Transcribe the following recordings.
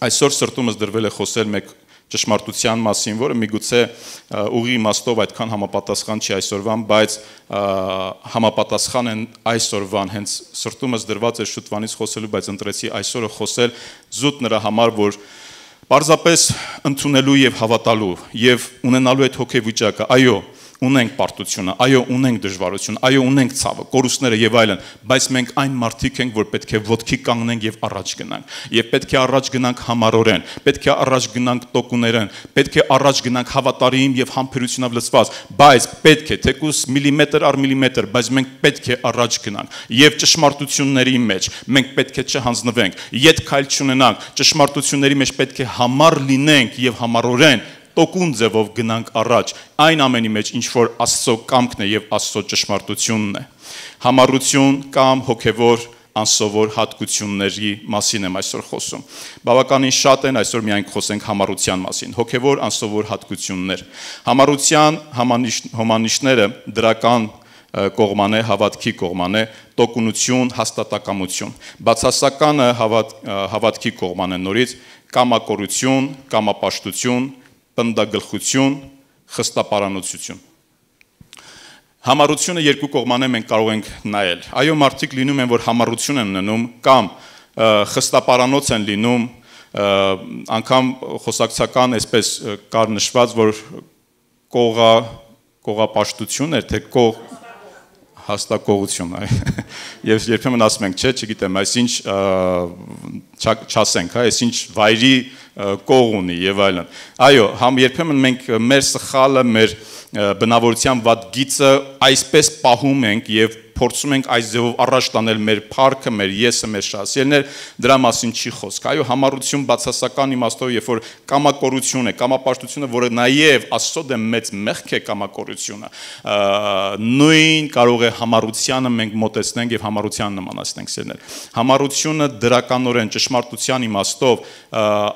Այսօր սրտումս դրվել է խոսել մեկ ճշմարտության մասին, որը միգուցե ուղի իմաստով այդքան համապատասխան չի այսօրվան, բայց համապատասխան են այսօրվան, հենց սրտումս դրված է շուտվանից խոսելու, բայց ընտրեցի այսօրը խոսել զուտ նրա համար, որ պարզապես ընդունելու եւ հավատալու եւ ունենալու այդ հոգեվիճակը, այո, ունենք պարտությունը, այո, ունենք դժվարություն, այո, ունենք ցավը, կորուստները եւ այլն, բայց մենք այն մարդիկ ենք, որ պետք է ոդքի կանգնենք եւ առաջ գնանք։ Եվ պետք է առաջ գնանք համառորեն, պետք է առաջ գնանք տոկուներեն, պետք է առաջ գնանք հավատարիմ եւ համբերությունով լցված, բայց պետք է թեկուս միլիմետր առ միլիմետր, բայց մենք պետք է առաջ գնանք եւ ճշմարտությունների մեջ մենք պետք է չհանձնվենք, յետ քայլ չունենանք, ճշմարտությունների մեջ պետք է համառ լինենք եւ համառորեն տոկուն ձևով գնանք առաջ այն ամենի մեջ ինչ որ Աստծո կամքն է եւ Աստծո ճշմարտությունն է համառություն կամ հոգեվոր անսովոր հատկությունների մասին եմ այսօր խոսում։ Բավականին շատ են, այսօր միայն խոսենք համառության մասին։ Հոգևոր անսովոր հատկություններ։ Համառության հոմանիշները դրական կողման է, հավատքի կողման է, տոկունություն, հաստատակամություն։ Բացասականը հավատ, հավատքի կողման է նորից կամակորություն, կամապաշտություն, պնդագլխություն, խստապարանոցություն։ Համառությունը երկու կողման է մենք կարող ենք նայել։ Այո, մարդիկ լինում են, որ համառություն են ննում կամ խստապարանոց են լինում, անգամ խոսակցական այսպես կար նշված, որ կողա կողապաշտություն էր, թե կող հաստակողություն, այ։ Եվ երբեմն ասում ենք, չէ, չգիտեմ, այսինչ չասենք, հա, այսինչ վայրի կող ունի եւ այլն։ Այո, համ երբեմն մենք մեր սխալը, մեր բնավորության վատ գիծը այսպես պահում ենք եւ փորձում ենք այս ձևով առաջ տանել մեր парքը, մեր եսը, մեր շասելներ, դրա մասին չի խոսք։ Այո, համառություն բացասական իմաստով, երբ որ կամակորություն է, կամապաշտությունը, որը նաև Աստծո դեմ մեծ մեղք է կամակորությունը, նույն կարող է համառությանը մենք մոտեցնենք եւ համառության նմանացնենք սերներ։ Համառությունը դրականորեն ճշմարտության իմաստով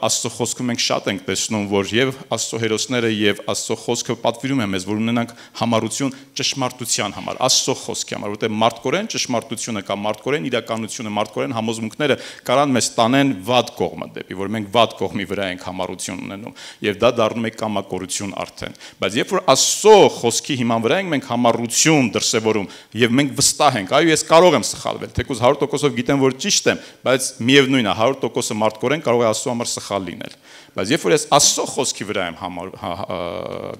Աստծո խոսքը մենք շատ ենք տեսնում, որ եւ Աստծո հերոսները եւ Աստծո խոսքը պատվիրում է մեզ, որ ունենանք համառություն ճշմարտության համար, Աստծո խոսքի համար, որտեղ մարդկորեն ճշմարտությունը կամ մարդկորեն իրականությունը, մարդկորեն համոզմունքները կարան մեզ տանեն վատ կողմը դեպի, որ մենք վատ կողմի վրա ենք համառություն ունենում եւ դա դառնում է կամակորություն արդեն։ Բայց երբ որ Աստծո խոսքի հիման վրա ենք մենք համառություն դրսևորում եւ մենք վստահ ենք, այո, ես կարող եմ սխալվել, թեկուզ 100%-ով գիտեմ, որ ճիշտ եմ, բայց միևնույնն է 100%-ը մարդկորեն կարող է Աստծո համար սխալ լինել։ Բայց երբ որ ես Աստծո խոսքի վրա եմ համար հա, հա,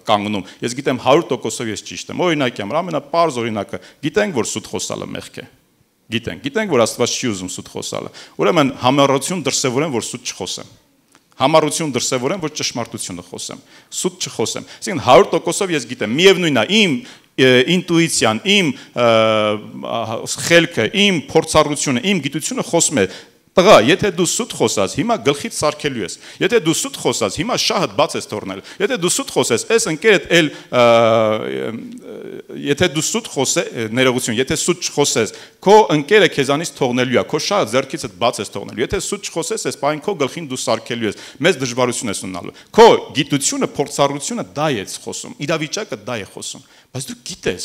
կանգնում, ես գիտեմ 100%-ով ես ճիշտ եմ։ Օրինակ եմ, ամենապարզ օրինակը, գիտենք, որ սուտ խոսալը մեղք է։ Գիտենք, գիտենք, որ Աստված չի ուզում սուտ խոսալը։ Ուրեմն համառություն դրսևորեմ, որ սուտ չխոսեմ։ Համառություն դրսևորեմ, որ ճշմարտությունը խոսեմ։ Սուտ չխոսեմ։ Այսինքն 100%-ով ես գիտեմ, միևնույնն է, իմ ինտուիցիան, իմ խելքը, իմ փորձառությունը, իմ գիտությունը խոսում է Տղա, եթե դու սուտ խոսած, հիմա գլխից սարքելու ես։ Եթե դու սուտ խոսած, հիմա շահդ բաց ես թողնել։ Եթե դու սուտ խոսես, այս ընկերդ էլ եթե դու սուտ խոսես, ներողություն, եթե սուտ չխոսես, քո ընկերը քեզանից թողնելու է, քո շահը ձեռքիցդ բաց ես թողնելու։ Եթե սուտ չխոսես, այս բան քո գլխին դու սարքելու ես։ Մեծ դժվարություն ես ունենալու։ Քո գիտությունը, փորձառությունը դա է խոսում։ Իրավիճակը դա է խոսում։ Բայց դու գիտես։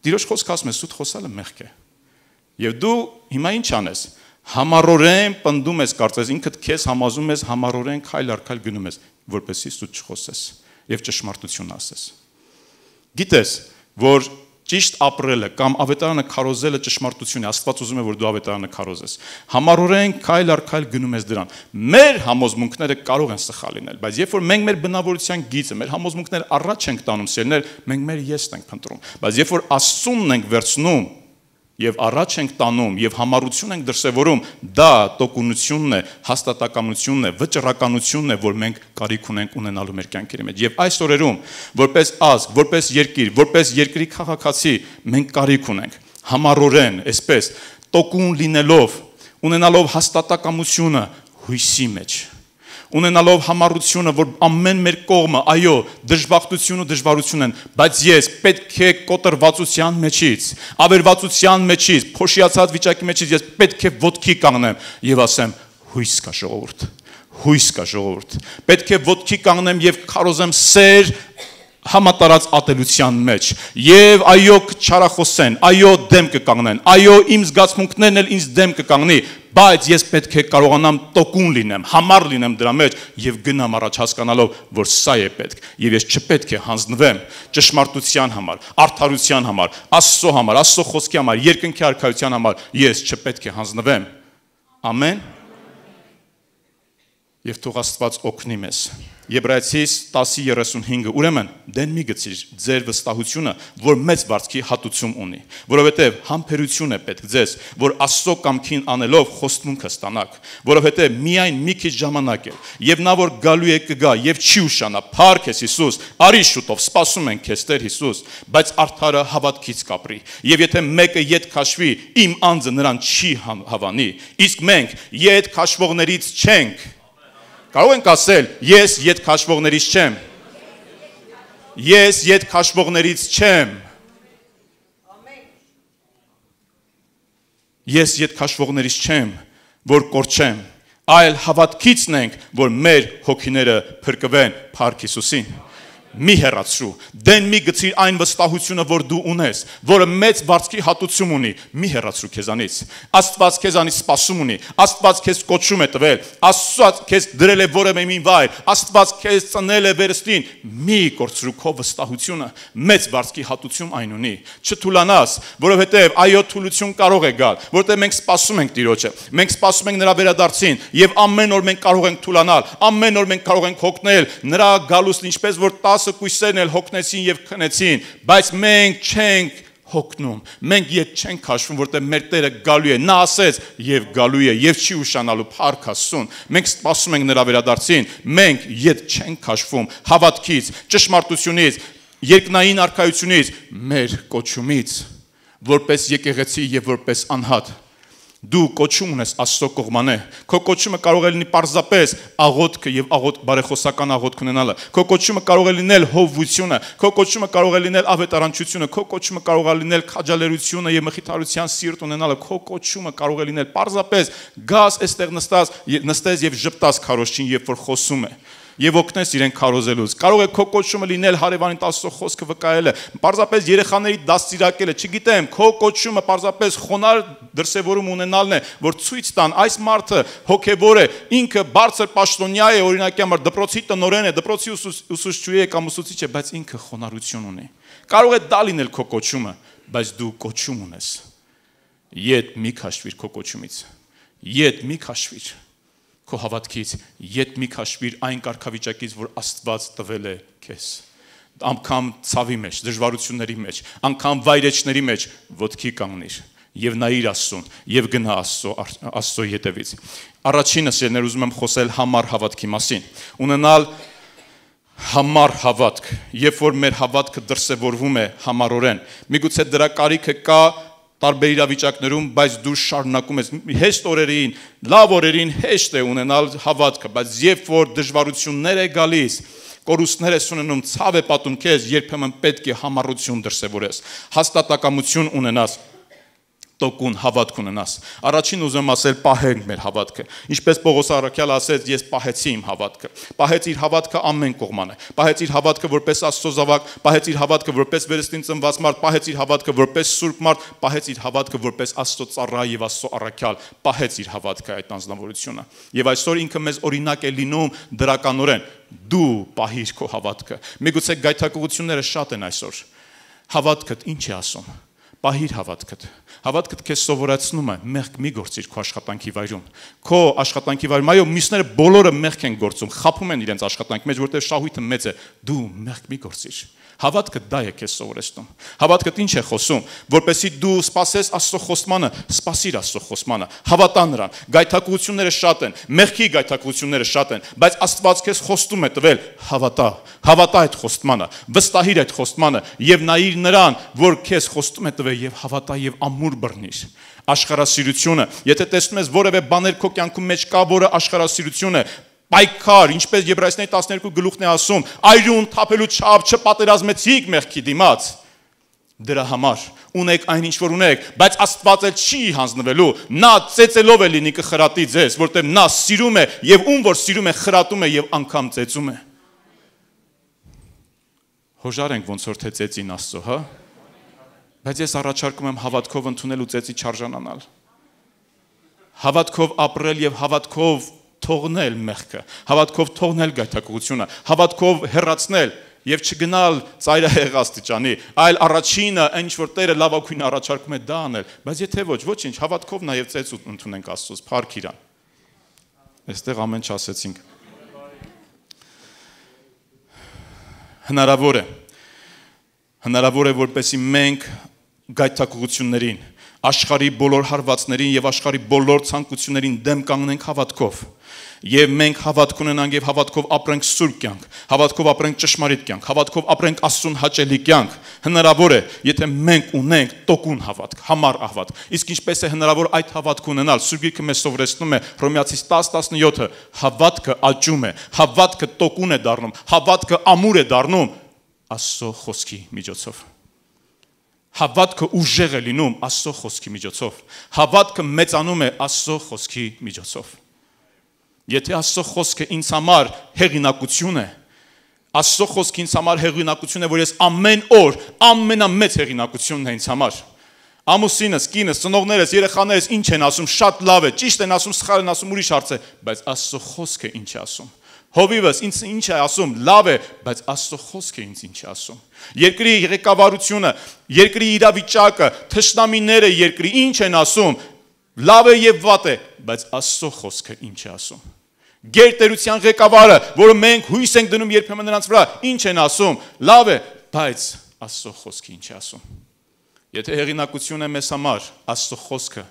Տիրոջ խոսքը ասում է սուտ խոսալը մեղք է։ Եվ դու հիմա ինչ անես համառորեն պնդում ես, կարծես ինքդ քեզ համազում ես, համառորեն քայլ առ քայլ գնում ես, որպեսզի սուտ չխոսես եւ ճշմարտություն ասես։ Գիտես, որ ճիշտ ապրելը կամ ավետարանը քարոզելը ճշմարտություն է, Աստված ուզում է, որ դու ավետարանը քարոզես։ Համառորեն քայլ առ քայլ գնում ես դրան։ Մեր համոզմունքները կարող են սխալ լինել, բայց երբ որ մենք մեր բնավորության գիծը, մեր համոզմունքները առաջ ենք տանում սերներ, մենք մեր եսն ենք փնտրում։ Բայց երբ որ Աստծունն ենք վերցնում եւ առաջ ենք տանում եւ համառություն ենք դրսեւորում, դա տոկունությունն է, հաստատակամությունն է, վճռականությունն է, որ մենք կարիք ունենք ունենալու մեր կյանքերի մեջ։ Եվ այս օրերում, որպես ազգ, որպես երկիր, որպես երկրի քաղաքացի, մենք կարիք ունենք համառորեն, այսպես տոկուն լինելով, ունենալով հաստատակամությունը հույսի մեջ ունենալով համառությունը, որ ամեն մեր կողմը, այո, դժբախտություն ու դժվարություն են, բայց ես պետք է կոտրվածության մեջից, ավերվածության մեջից, փոշիացած վիճակի մեջից ես պետք է ոտքի կանգնեմ եւ ասեմ հույս կա ժողովուրդ հույս կա ժողովուրդ պետք է ոտքի կանգնեմ եւ քարոզեմ սեր համատարած ատելության մեջ եւ այո չարախոսեն այո դեմ կկանգնեն այո իմ զգացմունքներն էլ ինձ դեմ կկանգնի բայց ես պետք է կարողանամ տոկուն լինեմ, համառ լինեմ դրա մեջ եւ գնամ առաջ հասկանալով, որ սա է պետք եւ ես չպետք է հանձնվեմ ճշմարտության համար, արդարության համար, Աստծո համար, Աստծո խոսքի համար, երկնքի արքայության համար ես չպետք է հանձնվեմ։ Ամեն։ Եվ թող Աստված օգնի մեզ։ Եբրայեցիս 10:35-ը ուրեմն դեն մի գցիր ձեր վստահությունը, որ մեծ վարձքի հատուցում ունի, որովհետև համբերություն է պետք ձեզ, որ Աստծո կամքին անելով խոստմունքը ստանաք, որովհետև միայն մի քիչ ժամանակ է, եւ նա որ գալու է կգա եւ չի ուշանա, փառք ես Հիսուս, արի շուտով, սպասում ենք քեզ Տեր Հիսուս, բայց արդարը հավատքից կապրի։ Եվ եթե մեկը յետ քաշվի, իմ անձը նրան չի հավանի, իսկ մենք յետ քաշվողներից չենք Կարող ենք ասել, ես յետ քաշվողներից չեմ։ Ես յետ քաշվողներից չեմ։ Ես յետ քաշվողներից չեմ, որ կորչեմ, այլ հավատքիցն ենք, որ մեր հոգիները փրկվեն Փարք Հիսուսին մի հեռացրու, դեն մի գցիր այն վստահությունը, որ դու ունես, որը մեծ բարձքի հատուցում ունի, մի հեռացրու քեզանից։ Աստված քեզանից սпасում ունի, Աստված քեզ կոչում է տվել, Աստված քեզ դրել է որևէ մի վայր, Աստված քեզ ծնել է վերստին, մի կորցրու քո վստահությունը, մեծ բարձքի հատուցում այն ունի։ Չթուլանաս, որովհետև այո թուլություն կարող է գալ, որտեղ մենք սпасում ենք Տիրոջը, մենք սпасում ենք նրա վերադարձին եւ ամեն օր մենք կարող ենք թուլանալ, ամեն օր մենք կարող ենք հոգնել նրա գալուստն ինչպես որ 10 10 կույսերն էլ հոգնեցին եւ քնեցին, բայց մենք չենք հոգնում։ Մենք իդ չենք քաշվում, որտեղ մեր Տերը գալու է։ Նա ասեց եւ գալու է եւ չի ուշանալու փառք Աստծուն։ Մենք սպասում ենք նրա վերադարձին։ Մենք իդ չենք քաշվում հավատքից, ճշմարտությունից, երկնային արքայությունից, մեր կոչումից, որպես եկեղեցի եւ որպես անհատ Դու կոչում ունես Աստծո կողմանե։ Քո կոչումը կարող է լինի պարզապես աղոթքը եւ աղոթ բարեխոսական աղոթք ունենալը։ Քո կոչումը կարող է լինել հովվությունը, քո կոչումը կարող է լինել ավետարանչությունը, քո կոչումը կարող է լինել քաջալերությունը եւ մխիթարության սիրտ ունենալը։ Քո կոչումը կարող է լինել պարզապես գաս այստեղ նստած, նստես եւ ճպտաս քարոշչին, երբ որ խոսում է եւ օգնես իրեն քարոզելուց։ Կարող է քո կոչումը լինել հարևանին տասո խոսքը վկայելը, պարզապես երեխաների դաստիարակելը, չգիտեմ, քո կոչումը պարզապես խոնար դրսևորում ունենալն է, որ ցույց տան այս մարդը հոգեվոր է, ինքը բարձր պաշտոնյա է, օրինակի համար դպրոցի տնորեն է, դպրոցի ուսուցչուհի է կամ ուսուցիչ է, բայց ինքը խոնարհություն ունի։ Կարող է դա լինել քո կոչումը, բայց դու կոչում ունես։ Ետ մի քաշվիր քո կոչումից։ Ետ մի քաշվիր քո հավատքից, յետ մի քաշվիր այն կարգավիճակից, որ Աստված տվել է քեզ անգամ ցավի մեջ, դժվարությունների մեջ, անգամ վայրեջների մեջ ոտքի կանգնիր եւ նայիր Աստծուն եւ գնա Աստծո Աստծո յետևից։ Առաջինս ես ուզում եմ խոսել համառ հավատքի մասին։ Ունենալ համառ հավատք, երբ որ մեր հավատքը դրսևորվում է համառորեն։ Միգուցե դրա կարիքը կա տարբեր իրավիճակներում, բայց դու շարունակում ես հեշտ օրերին, լավ օրերին հեշտ է ունենալ հավատքը, բայց երբ որ դժվարություններ է գալիս, կորուստներ ես ունենում, ցավ է պատում քեզ, երբեմն պետք է համառություն դրսևորես, հաստատակամություն ունենաս տոկուն հավատք ունենաս։ Առաջին ուզում ասել պահենք մեր հավատքը։ Ինչպես Պողոս Արաքյալը ասեց, ես պահեցի իմ հավատքը։ Պահեց իր հավատքը ամեն կողմանը։ Պահեց իր հավատքը որպես Աստծո զավակ, պահեց իր հավատքը որպես վերստին ծնված մարդ, պահեց իր հավատքը որպես սուրբ մարդ, պահեց իր հավատքը որպես Աստծո ծառա եւ Աստծո առաքյալ, պահեց իր հավատքը այդ անձնավորությունը։ Եվ այսօր ինքը մեզ օրինակ է լինում դրականորեն։ Դու պահիր քո հավատքը։ Միգուցե գայթակղությունները շատ են այսօր։ Հավատքդ ինչ է ասում Պահիր հավատքդ։ Հավատքդ քեզ սովորացնում է մեղք մի գործիր քո աշխատանքի վայրում։ Քո աշխատանքի վայրում, այո, մյուսները բոլորը մեղք են գործում, խափում են իրենց աշխատանքի մեջ, որտեղ շահույթը մեծ է։ Դու մեղք մի գործիր։ Հավատքը դա է քեզ սովորեցնում։ Հավատքդ ինչ է խոսում, որպեսի դու սпасես Աստծո խոսմանը, սпасիր Աստծո խոսմանը, հավատա նրան։ Գայթակղությունները շատ են, մեղքի գայթակղությունները շատ են, բայց Աստված քեզ խոստում է տվել, հավատա, հավատա այդ խոստմանը, վստահիր այդ խոստմանը եւ նայիր նրան, որ քեզ խոստում է տվել եւ հավատա եւ ամուր բռնիր աշխարհասիրությունը, եթե տեսնում ես որևէ բաներ քո կյանքում մեջ կա, որը աշխարհասիրություն է, պայքար, ինչպես Եբրայեցիների 12 գլուխն է ասում, այրուն թափելու չափ չպատերազմեցիք մեղքի դիմաց։ Դրա համար ունեք այն ինչ որ ունեք, բայց Աստված էլ չի հանձնվելու։ Նա ծեծելով է լինի կխրատի ձեզ, որտեղ նա սիրում է եւ ում որ սիրում է խրատում է եւ անգամ ծեծում է։ Հոժար ենք ոնց որ թե ծեծին Աստծո, հա։ Բայց ես առաջարկում եմ հավատքով ընդունել ու ծեծի չարժանանալ Հավատքով ապրել եւ հավատքով թողնել մեղքը, հավատքով թողնել գայթակղությունը, հավատքով հեռացնել եւ չգնալ ծայրահեղ աստիճանի, այլ առաջինը ինչ որ Տերը լավագույն առաջարկում է դա անել, բայց եթե ոչ, ոչինչ, հավատքով նաեւ ծեծ ընդունենք Աստծոս, փառք իրան։ Այստեղ ամեն չասեցինք։ Հնարավոր է հնարավոր է որպեսի մենք գայթակղություններին աշխարի բոլոր հարվածներին եւ աշխարի բոլոր ցանկություններին դեմ կանգնենք հավատքով եւ մենք հավատք ունենանք եւ հավատքով ապրենք սուրբ կյանք, հավատքով ապրենք ճշմարիտ կյանք, հավատքով ապրենք Աստծուն հաճելի կյանք։ Հնարավոր է, եթե մենք ունենք տոկուն հավատք, համառ հավատք։ Իսկ ինչպես է հնարավոր այդ հավատք ունենալ։ Սուրբ Գիրքը մեզ սովորեցնում է Հռոմեացիս 10:17-ը, հավատքը աճում է, հավատքը տոկուն է դառնում, հավատքը ամուր է դառնում Աստծո խոսքի միջոցով։ Հավատքը ուժեղ է լինում Աստծո խոսքի միջոցով։ Հավատքը մեծանում է Աստծո խոսքի միջոցով։ Եթե Աստծո խոսքը ինձ համար հեղինակություն է, Աստծո խոսքը ինձ համար հեղինակություն է, որ ես ամեն օր ամենամեծ հեղինակությունն է ինձ համար։ Ամուսինս, կինս, ծնողներս, երեխաներս ինչ են ասում, շատ լավ է, ճիշտ են ասում, սխալ են ասում, ուրիշ հարց է, բայց Աստծո խոսքը ինչ է ասում։ Հովիվս ինձ ինչ է ասում, լավ է, բայց Աստծո խոսքը ինձ ինչ է ասում։ Երկրի ղեկավարությունը, երկրի իրավիճակը, թշնամիները երկրի ինչ են ասում, լավ է եւ վատ է, բայց Աստծո խոսքը ինչ է ասում գերտերության ղեկավարը, որը մենք հույս ենք դնում երբեմն նրանց վրա, ինչ են ասում, լավ է, բայց Աստծո խոսքը ինչ է ասում։ Եթե հեղինակություն է մեզ համար, Աստծո խոսքը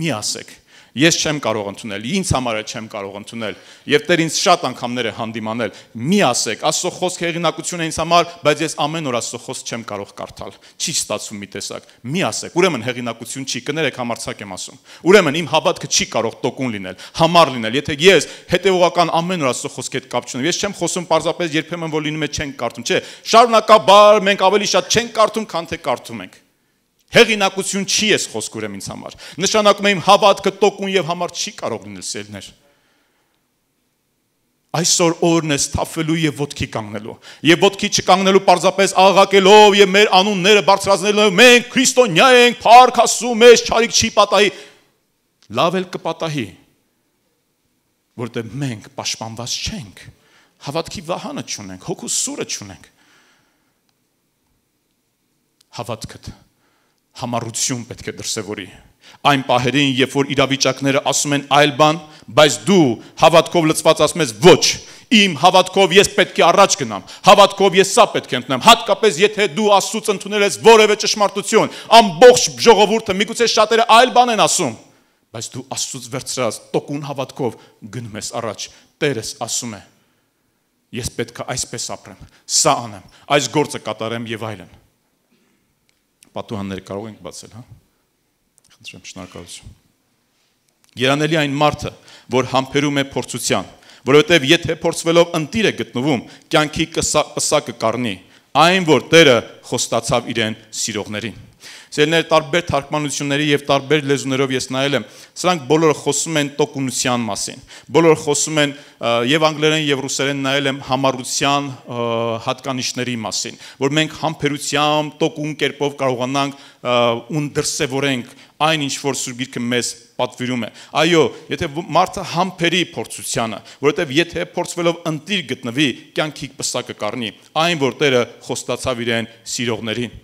մի ասեք, Ես չեմ կարող ընդունել, ինձ համար է չեմ կարող ընդունել։ Եվ Տեր ինձ շատ անգամներ է հանդիմանել։ Մի ասեք, Աստծո խոսքը հեղինակություն է ինձ համար, բայց ես ամեն օր Աստծո խոսք չեմ կարող կարդալ։ Չի ստացվում մի տեսակ։ Մի ասեք, ուրեմն հեղինակություն չի, կներեք համարցակ եմ ասում։ Ուրեմն իմ հավատքը չի կարող տոկուն լինել, համառ լինել, եթե ես հետեւողական ամեն օր Աստծո խոսքի հետ կապ չունեմ։ Ես չեմ խոսում parzapes երբեմն որ լինում է չենք կարդում, չէ։ Շարունակաբար մենք ավելի շատ չենք կարդում, քան թե կարդում ենք։ Հեղինակություն չի ես խոսք ուրեմ ինձ համար։ Նշանակում է իմ հավատքը տոկուն եւ համար չի կարող լինել սերներ։ Այսօր օրն է սթափվելու եւ ոտքի կանգնելու։ Եվ ոտքի չկանգնելու պարզապես աղաղակելով եւ մեր անունները բարձրացնելով մենք քրիստոնյա ենք, փառք Աստծո, մեզ չարիք չի պատահի։ Լավ էլ կպատահի։ Որտեղ մենք պաշտպանված չենք։ Հավատքի վահանը չունենք, հոգու սուրը չունենք։ Հավատքդ համառություն պետք է դրսևորի։ Այն պահերին, երբ որ իրավիճակները ասում են այլ բան, բայց դու հավատքով լծված ասում ես ոչ, իմ հավատքով ես պետք է առաջ գնամ, հավատքով ես սա պետք է ընդունեմ, հատկապես եթե դու Աստծուց ընդունել ես որևէ ճշմարտություն, ամբողջ ժողովուրդը միգուցե շատերը այլ բան են ասում, բայց դու Աստծուց վերցրած տոկուն հավատքով գնում ես առաջ։ Տերս ասում է. Ես պետք է այսպես ապրեմ, սա անեմ, այս գործը կատարեմ եւ այլն պատուհանները կարող ենք բացել, հա։ Խնդրեմ, շնորհակալություն։ Երանելի այն մարդը, որ համբերում է փորձության, որովհետև եթե փորձվելով ընտիր է գտնվում, կյանքի կսակը կառնի, այն որ Տերը խոստացավ իրեն սիրողներին։ Սերներ տարբեր թարգմանությունների եւ տարբեր լեզուներով ես նայել եմ։ Սրանք բոլորը խոսում են տոկունության մասին։ Բոլորը խոսում են եւ անգլերեն եւ ռուսերեն նայել եմ համառության հատկանիշների մասին, որ մենք համբերությամբ, տոկուն կերպով կարողանանք ուն դրսևորենք այն ինչ որ Սուրբ Գիրքը մեզ պատվիրում է։ Այո, եթե մարդը համբերի փորձությանը, որովհետև եթե փորձվելով ընտիր գտնվի, կյանքի պսակը կառնի, այն որ Տերը խոստացավ իրեն սիրողներին։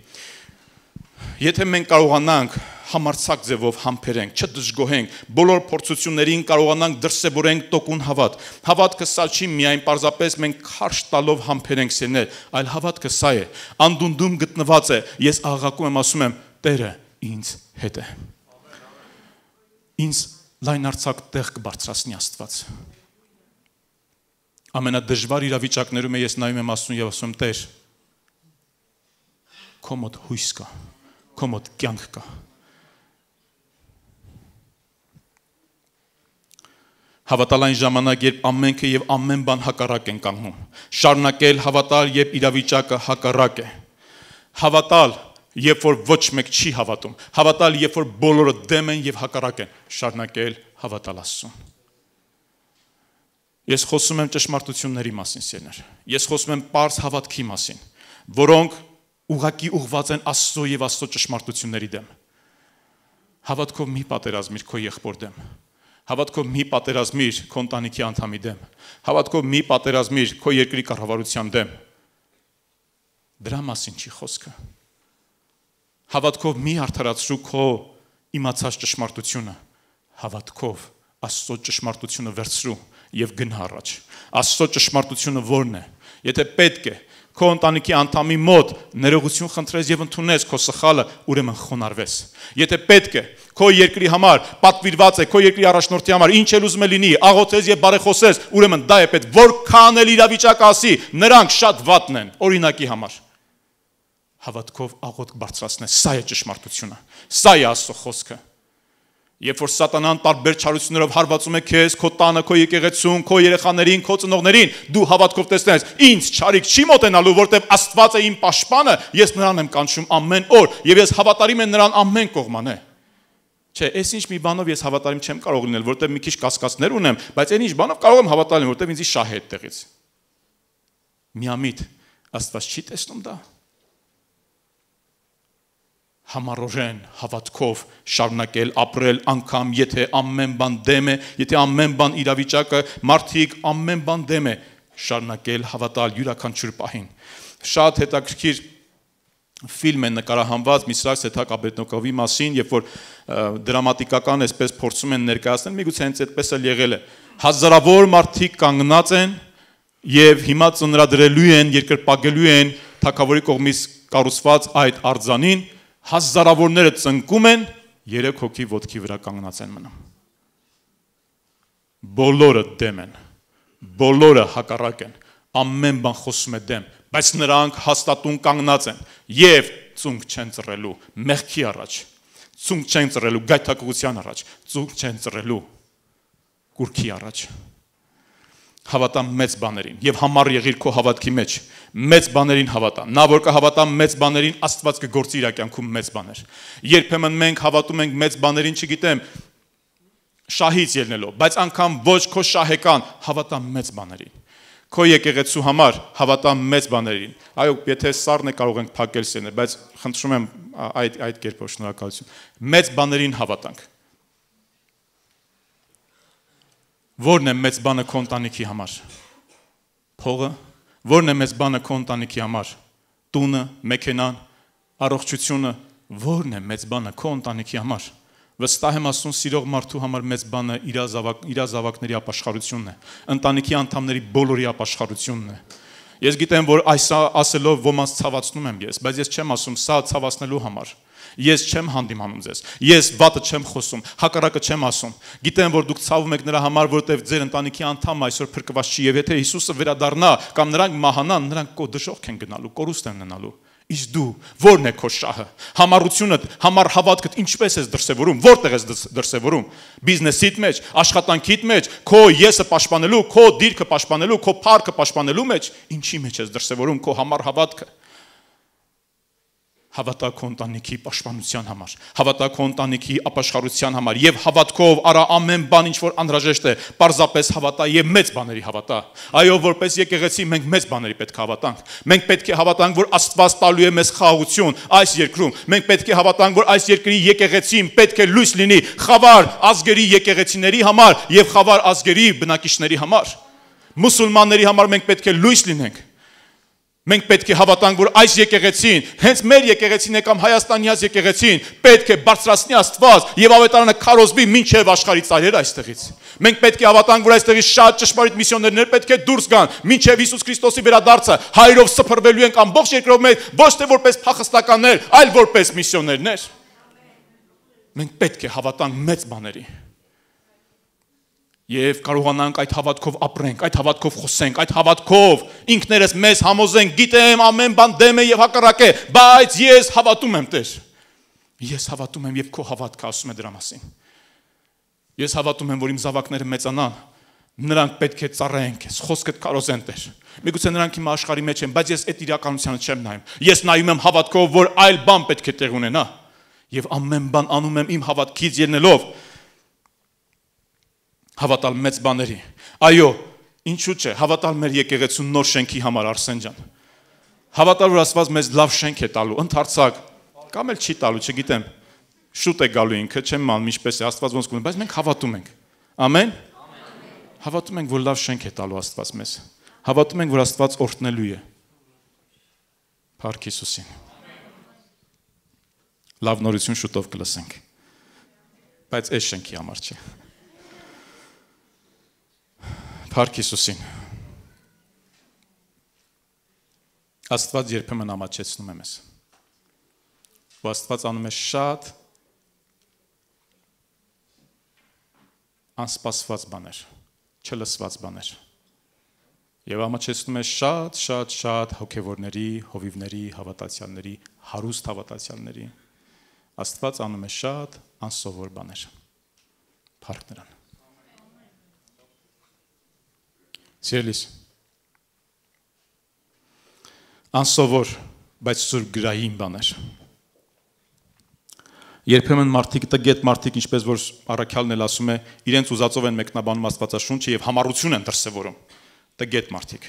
Եթե մենք կարողանանք համարցակ ձևով համբերենք, չդժգոհենք, բոլոր փորձություններին կարողանանք դրսևորենք տոկուն հավատ։ Հավատքը սա չի միայն պարզապես մենք քարշ տալով համբերենք սերներ, այլ հավատքը սա է։ Անդունդում գտնված է։ Ես աղաղակում եմ, ասում եմ, Տերը ինձ հետ է։ Ինձ լայնարցակ տեղ կբարձրացնի Աստված։ Ամենադժվար իրավիճակներում ես նայում եմ Աստծուն եւ ասում Տեր, քո մոտ հույս կա քո մոտ կյանք կա։ Հավատալ այն ժամանակ, երբ ամենքը եւ ամեն բան հակառակ են կանգնում։ Շարունակել հավատալ, երբ իրավիճակը հակառակ է։ Հավատալ, երբ որ ոչ մեկ չի հավատում։ Հավատալ, երբ որ բոլորը դեմ են եւ հակառակ են։ Շարունակել հավատալ Աստծուն։ Ես խոսում եմ ճշմարտությունների մասին, սերներ։ Ես խոսում եմ པարզ հավատքի մասին, որոնք ուղակի ուղված են Աստծո եւ Աստծո ճշմարտությունների դեմ։ Հավատքով մի պատերազմիր քո եղբոր դեմ։ Հավատքով մի պատերազմիր քո ընտանիքի անդամի դեմ։ Հավատքով մի պատերազմիր քո երկրի կառավարության դեմ։ Դրա մասին չի խոսքը։ Հավատքով մի արդարացրու քո իմացած ճշմարտությունը։ Հավատքով Աստծո ճշմարտությունը վերցրու եւ գնա առաջ։ Աստծո ճշմարտությունը ո՞րն է։ Եթե պետք է քո ընտանիքի անդամի մոտ ներողություն խնդրես եւ ընդունես քո սխալը, ուրեմն խոնարհվես։ Եթե պետք է քո երկրի համար պատվիրված է քո երկրի առաջնորդի համար ինչ էլ ուզում է լինի, աղոթես եւ բարեխոսես, ուրեմն դա է պետք, որքան էլ իրավիճակ ասի, նրանք շատ վատն են, օրինակի համար հավատքով աղոթք բարձրացնես։ Սա է ճշմարտությունը։ Սա է Աստծո խոսքը։ Երբ որ սատանան տարբեր չարություններով հարվածում է քեզ, քո տանը, քո եկեղեցուն, քո երեխաներին, քո ծնողներին, դու հավատքով տեսնես, ինձ չարիք չի մոտենալու, որտեվ Աստված է իմ պաշտպանը, ես նրան եմ կանչում ամեն օր, եւ ես հավատարիմ եմ նրան ամեն կողմանե։ Չէ, այս ինչ մի բանով ես հավատարիմ չեմ կարող լինել, որտեվ մի քիչ կասկածներ ունեմ, բայց այն ինչ բանով կարող եմ հավատալ, որտեվ ինձի շահ է այդտեղից։ Միամիտ Աստված չի տեսնում դա համառորեն հավատքով շարունակել ապրել անկամ եթե ամեն բան դեմ է, եթե ամեն բան իրավիճակը մարդիկ ամեն բան դեմ է, շարունակել հավատալ յուրաքանչյուր պահին։ Շատ հետաքրքիր ֆիլմ է նկարահանված Միսրաքս Սեթակաբետնոկովի մասին, երբ որ դրամատիկական այսպես փորձում են ներկայացնել, միգուցե հենց այդպես էլ եղել է։ Հազարավոր մարդիկ կանգնած են եւ հիմա ծնրադրելու են, երկրպագելու են թակավորի կողմից կառուցված այդ արձանին հազարավորները ծնկում են, երեք հոգի ոտքի վրա կանգնած են մնում։ Բոլորը դեմ են։ Բոլորը հակառակ են։ Ամեն բան խոսում է դեմ, բայց նրանք հաստատուն կանգնած են եւ ծունկ չեն ծռելու մեղքի առաջ։ Ծունկ չեն ծռելու գայթակղության առաջ, ծունկ չեն ծռելու կուրքի առաջ հավատամ մեծ բաներին եւ համառ եղիր քո հավատքի մեջ մեծ բաներին հավատա նա որ կհավատա մեծ բաներին աստված կգործի իր կյանքում մեծ բաներ երբեմն մենք հավատում ենք մեծ բաներին չգիտեմ շահից ելնելով բայց անգամ ոչ քո շահեկան հավատա մեծ բաներին քո եկեղեցու համար հավատա մեծ բաներին այո եթե սառն է կարող ենք փակել սեներ բայց խնդրում եմ այդ այդ կերպով շնորհակալություն մեծ բաներին հավատանք Որն է մեծ բանը քո ընտանիքի համար։ Փողը, որն է մեծ բանը քո ընտանիքի համար։ Տունը, մեքենան, առողջությունը, որն է մեծ բանը քո ընտանիքի համար։ Վստահ եմ ասում, սիրող մարդու համար մեծ բանը իր զավակ իր զավակների ապաշխարությունն է։ Ընտանիքի անդամների բոլորի ապաշխարությունն է։ Ես գիտեմ, որ այս ասելով ոմանց ցավացնում եմ ես, բայց ես չեմ ասում սա ցավացնելու համար Ես չեմ հանդիմանում ձեզ։ Ես վատը չեմ խոսում, հակառակը չեմ ասում։ Գիտեմ, որ դուք ցավում եք նրա համար, որովհետև ձեր ընտանիքի անդամը այսօր փրկված չի, եւ եթե Հիսուսը վերադառնա կամ նրանք մահանան, նրանք կո դժոխք են գնալու, կորուստ են գնալու։ Իսկ դու ո՞րն է քո շահը։ Համառությունդ, համառ հավատքդ ինչպես ես դրսևորում, որտեղ ես դրսևորում։ Բիզնեսիդ մեջ, աշխատանքիդ մեջ, քո եսը պաշտպանելու, քո դիրքը պաշտպանելու, քո փառքը պաշտպանելու մեջ, ինչի մեջ ես դրսևորում քո համառ հավատքը հավատա քո ընտանիքի պաշտպանության համար, հավատա քո ընտանիքի ապաշխարության համար եւ հավատքով արա ամեն բան ինչ որ անհրաժեշտ է, parzapes հավատա եւ մեծ բաների հավատա։ Այո, որպես եկեղեցի մենք մեծ բաների պետք է հավատանք։ Մենք պետք է հավատանք, որ Աստված տալու է մեզ խաղաղություն այս երկրում։ Մենք պետք է հավատանք, որ այս երկրի եկեղեցին պետք է լույս լինի խավար ազգերի եկեղեցիների համար եւ խավար ազգերի բնակիչների համար։ Մուսուլմանների համար մենք պետք է լույս լինենք Մենք պետք է հավատանք, որ այս եկեղեցին, հենց մեր եկեղեցին է կամ Հայաստանյաց եկեղեցին, պետք է բարձրացնի Աստված եւ ավետարանը քարոզվի մինչեւ աշխարհի ծայրեր այստեղից։ Մենք պետք է հավատանք, որ այստեղից շատ ճշմարիտ միսիոներներ պետք է դուրս գան, մինչեւ Հիսուս Քրիստոսի վերադարձը հայրով սփռվելու ենք ամբողջ երկրով մեջ, ոչ թե որպես փախստականներ, այլ որպես միսիոներներ։ Մենք պետք է հավատանք մեծ բաների եւ կարողանանք այդ հավատքով ապրենք, այդ հավատքով խոսենք, այդ հավատքով ինքներս մեզ համոզենք, գիտեմ ամեն բան դեմ է եւ հակառակ է, բայց ես հավատում եմ Տեր։ Ես հավատում եմ եւ քո հավատքը ասում է դրա մասին։ Ես հավատում եմ, որ իմ զավակները մեծանան, նրանք պետք է ծառայեն քեզ, խոսքդ կարոզեն Տեր։ Միգուցե նրանք իմ աշխարհի մեջ են, բայց ես այդ իրականությանը չեմ նայում։ Ես նայում եմ հավատքով, որ այլ բան պետք է տեղ ունենա։ Եվ ամեն բան անում եմ իմ հավատքից ելնելով հավատալ մեծ բաների։ Այո, ինչու՞ չէ, հավատալ մեր եկեղեցու նոր շենքի համար Արսեն ջան։ Հավատալ որ Աստված մեզ լավ շենք է տալու, ընդարձակ, կամ էլ չի տալու, չգիտեմ։ Շուտ է գալու ինքը, չեմ ման ինչպես է Աստված ոնց կունի, բայց մենք հավատում ենք։ Ամեն։ Հավատում ենք, որ լավ շենք է տալու Աստված մեզ։ Հավատում ենք, որ Աստված օրհնելու է։ Փառք Հիսուսին։ Լավ նորություն շուտով կլսենք։ Բայց այս շենքի համար չէ։ Փառք Հիսուսին։ Աստված երբեմն ամաչեցնում է մեզ։ Ու Աստված անում է շատ անսպասված բաներ, չլսված բաներ։ Եվ ամաչեցնում է շատ, շատ, շատ հոգևորների, հովիվների, հավատացյալների, հարուստ հավատացյալների։ Աստված անում է շատ անսովոր բաներ։ Փառք նրան։ Սիրելիս, անսովոր, բայց սուրբ գրային բաներ։ Երբեմն մարդիկ տգետ մարդիկ, ինչպես որ առաքյալն էլ ասում է, իրենց ուզածով են մեկնաբանում Աստվածաշունչը եւ համառություն են դրսևորում։ Տգետ մարդիկ։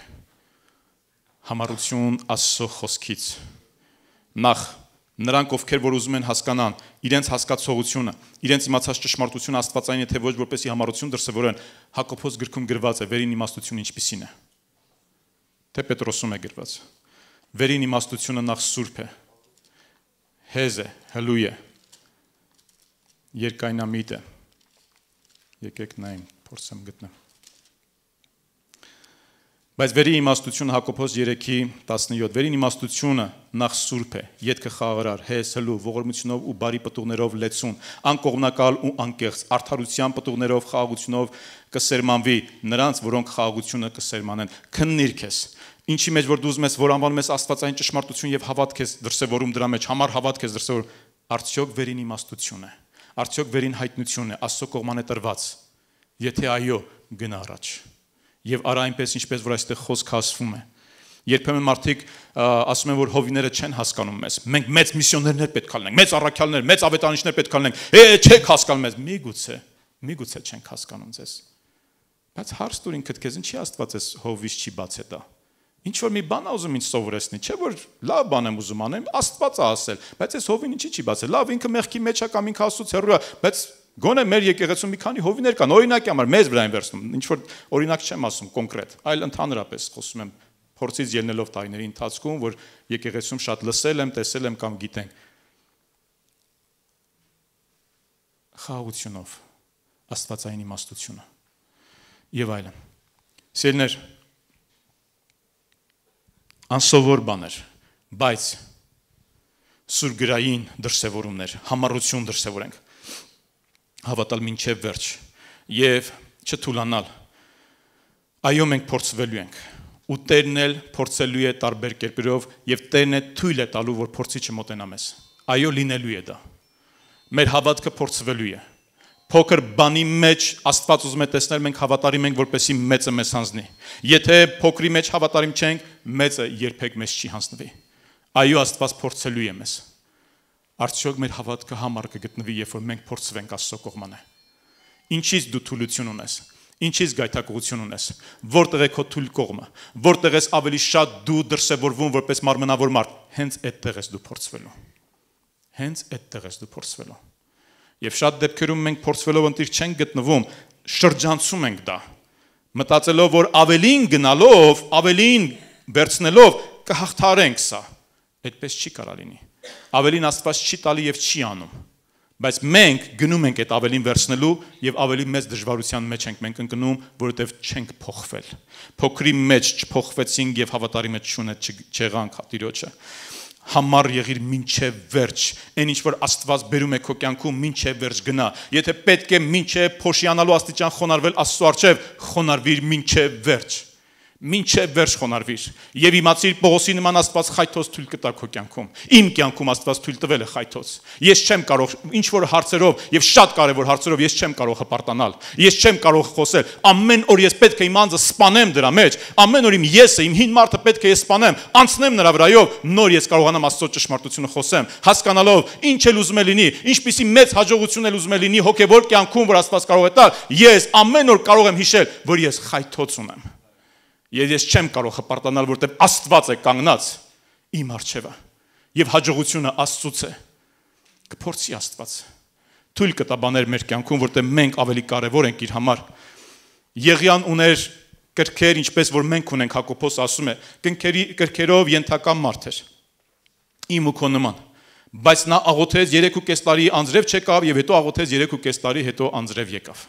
Համառություն Աստծո խոսքից։ Նախ նրանք ովքեր որ ուզում են հասկանան իրենց հասկացողությունը, իրենց իմացած ճշմարտությունը Աստվածային է թե ոչ որպեսի համառություն դրսևորեն, Հակոբոս գրքում գրված է վերին իմաստությունը ինչպիսին է։ Թե Պետրոսում է գրված վերին իմաստությունը նախ սուրբ է հեզ է հլույ է երկայնամիտ է եկեք նայեմ փորձեմ գտնեմ Բայց վերի իմաստությունը Հակոբոս 3-ի 17 վերին իմաստությունը նախ սուրբ է, յետքը խաղարար, հես հլու, ողորմությունով ու բարի պտուղներով լեցուն, անկողմնակալ ու անկեղծ, արդարության պտուղներով խաղաղությունով կսերմանվի նրանց, որոնք խաղաղությունը կսերմանեն։ Քննիր քեզ, ինչի մեջ որ դու ուզում ես, որ անվանում ես Աստվածային ճշմարտություն եւ հավատք ես դրսեւորում դրա մեջ, համար հավատք ես դրսեւոր, արդյոք վերին իմաստություն է։ Արդյոք վերին հայտնություն է, Աստծո կողման է տրված։ Եթե այո, գնա առաջ։ Եվ արա այնպես, ինչպես որ այստեղ խոսքը ասվում է։ Երբեմն մարդիկ ասում են, որ հովիները չեն հասկանում մեզ։ Մենք մեծ միսիոներներ պետք է լինենք, մեծ առաքյալներ, մեծ ավետարանիչներ պետք է լինենք։ Է, չեք հասկանում մեզ։ Միգուցե, միգուցե չենք հասկանում ձեզ։ Բայց հարց դուր ինքդ քեզ ինչի Աստված էս հովից չի բաց է դա։ Ինչ որ մի բան ուզում ինձ սովորեցնի, չէ որ լավ բան եմ ուզում անեմ, Աստված է ասել, բայց այս հովին ինչի չի բացել։ Լավ, ինքը մեղքի մեջ է կամ ինքը Աստծո հեռու է, բայց գոնե մեր եկեղեցում մի քանի հովիներ կան, օրինակի համար մեզ վրա են վերցնում։ Ինչ որ օրինակ չեմ ասում կոնկրետ, այլ ընդհանրապես խոսում եմ փորձից ելնելով տարիների ընթացքում, որ եկեղեցում շատ լսել եմ, տեսել եմ կամ գիտենք։ Խաղությունով Աստվածային իմաստությունը եւ այլն։ Սիրներ, անսովոր բաներ, բայց սուրգրային դրսևորումներ, համառություն դրսևորենք։ Հավատալ մինչև վերջ եւ չթուլանալ։ Այո, մենք փորձվելու ենք։ Ու Տերն էլ փորձելու է տարբեր կերպերով եւ Տերն է թույլ է տալու, որ փորձի չմոտենա մեզ։ Այո, լինելու է դա։ Մեր հավատքը փորձվելու է փոքր բանի մեջ Աստված ուզում է տեսնել մենք հավատարիմ ենք որպեսի մեծը մեզ հանձնի։ Եթե փոքրի մեջ հավատարիմ չենք, մեծը երբեք մեզ չի հանձնվի։ Այո, Աստված փորձելու է մեզ։ Արդյոք մեր հավատքը համար կգտնվի, երբ որ մենք փորձվենք Աստծո կողմանը։ Ինչից դու թուլություն ունես։ Ինչից գայթակղություն ունես։ Որտեղ է քո թույլ կողմը։ Որտեղ ես ավելի շատ դու դրսևորվում որպես մարմնավոր մարդ։ Հենց այդտեղ ես դու փորձվելու։ Հենց այդտեղ ես դու փորձվելու։ Եվ շատ դեպքերում մենք փորձվելով ընտիր չենք գտնվում, շրջանցում ենք դա։ Մտածելով, որ ավելին գնալով, ավելին վերցնելով կհաղթարենք սա։ Այդպես չի կարա լինի։ Ավելին Աստված չի տալի եւ չի անում։ Բայց մենք գնում ենք այդ ավելին վերցնելու եւ ավելի մեծ դժվարության մեջ ենք մենք ընկնում, որովհետեւ չենք փոխվել։ Փոքրի մեջ չփոխվեցինք եւ հավատարի մեջ չունեցք չեղանք Տիրոջը համառ եղիր մինչև վերջ։ Այն ինչ որ Աստված բերում է քո կյանքում մինչև վերջ գնա։ Եթե պետք է մինչև փոշիանալու աստիճան խոնարվել Աստծո առջև, խոնարվիր մինչև վերջ մինչև վերջ խոնարհվիր եւ իմացիր Պողոսի նման Աստված խայթոց թույլ կտա քո կյանքում։ Իմ կյանքում Աստված թույլ տվել է խայթոց։ Ես չեմ կարող ինչ որ հարցերով եւ շատ կարեւոր հարցերով ես չեմ կարող հպարտանալ։ Ես չեմ կարող խոսել։ Ամեն օր ես պետք է իմ անձը սپانեմ դրա մեջ։ Ամեն օր իմ եսը, իմ հին մարդը պետք է ես սپانեմ, անցնեմ նրա վրայով, նոր ես կարողանամ Աստծո ճշմարտությունը խոսեմ, հասկանալով ինչ էլ ուզում է լինի, ինչպիսի մեծ հաջողություն էլ ուզում է լինի հոգեոր կյանքում, որ Աստված կարող է տալ։ Ես ամեն օր կարող եմ հիշել, որ ես խայթոց ունեմ Եվ ես չեմ կարող հպարտանալ, որտեղ Աստված է կանգնած իմ արջևը։ Եվ հաջողությունը Աստծուց է։ Կփորձի Աստված։ թույլ կտա բաներ մեր կյանքում, որտեղ մենք ավելի կարևոր ենք իր համար։ Եղիան ուներ կրքեր, ինչպես որ մենք ունենք, Հակոբոս ասում է, կրքերի կրքերով ենթական մարդ էր։ Իմ ու քո նման բայց նա աղոթեց 3.5 տարի անձրև չեկավ եւ հետո աղոթեց 3.5 տարի հետո անձրև եկավ։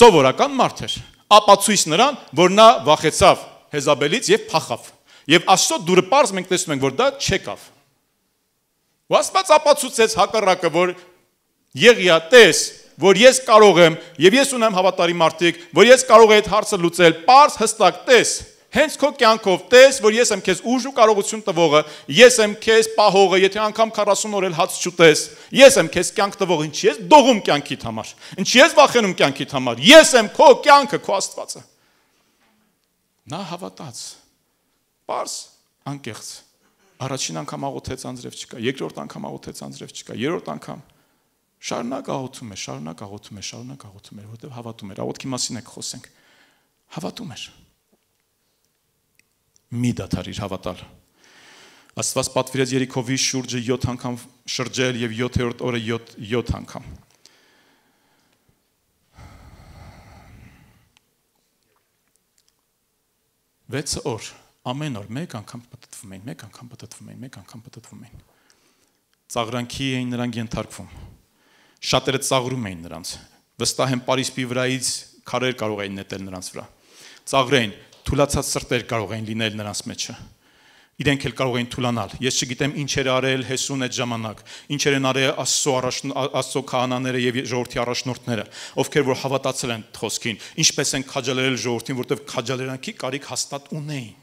Սովորական մարդ էր։ Ապացույց նրան, որ նա վախեցավ Հեզաբելից եւ փախավ։ Եվ Աստծո դուրը པարզ մենք տեսնում ենք, որ դա չեկավ։ Ու Աստված ապացուցեց հակառակը, որ եղիա տես, որ ես կարող եմ եւ ես ունեմ հավատարի մարդիկ, որ ես կարող եմ այդ հարցը լուծել, པարզ հստակ տես, Հենց քո կյանքով տես, որ ես եմ քեզ ուժ ու կարողություն տվողը, ես եմ քեզ պահողը, եթե անգամ 40 օր էլ հաց չուտես, ես եմ քեզ կյանք տվողը, ինչ ես դողում կյանքիդ համար, ինչ ես վախենում կյանքիդ համար, ես եմ քո կյանքը, քո Աստվածը։ Նա հավատաց։ Պարս անկեղծ։ Առաջին անգամ աղոթեց անձրև չկա, երկրորդ անգամ աղոթեց անձրև չկա, երրորդ անգամ շարունակ աղոթում է, շարունակ աղոթում է, շարունակ աղոթում է, որովհետև հավատում էր։ Աղոթքի մասին եք խոսենք։ Հավատում էր մի դադարիր հավատալ։ Աստված պատվիրեց Երիքովի շուրջը 7 անգամ շրջել եւ 7-րդ օրը 7 7 անգամ։ Վեցը օր ամեն օր մեկ անգամ պատտվում էին, մեկ անգամ պատտվում էին, մեկ անգամ պատտվում էին։ Ծաղրանքի էին նրանք ենթարկվում։ Շատերը ծաղրում էին նրանց։ Վստահ են Պարիսպի վրայից քարեր կարող էին նետել նրանց վրա։ Ծաղրեին թուլացած սրտեր կարող են լինել նրանց մեջը իրենք էլ կարող են թուլանալ։ Ես չգիտեմ ինչեր արել Հեսուն այդ ժամանակ, ինչեր են արել Աստծո առաջ Աստծո քահանաները եւ ժողովրդի առաջնորդները, ովքեր որ հավատացել են խոսքին, ինչպես են քաջալերել ժողովրդին, որտեղ քաջալերանքի կարիք հաստատ ունեին։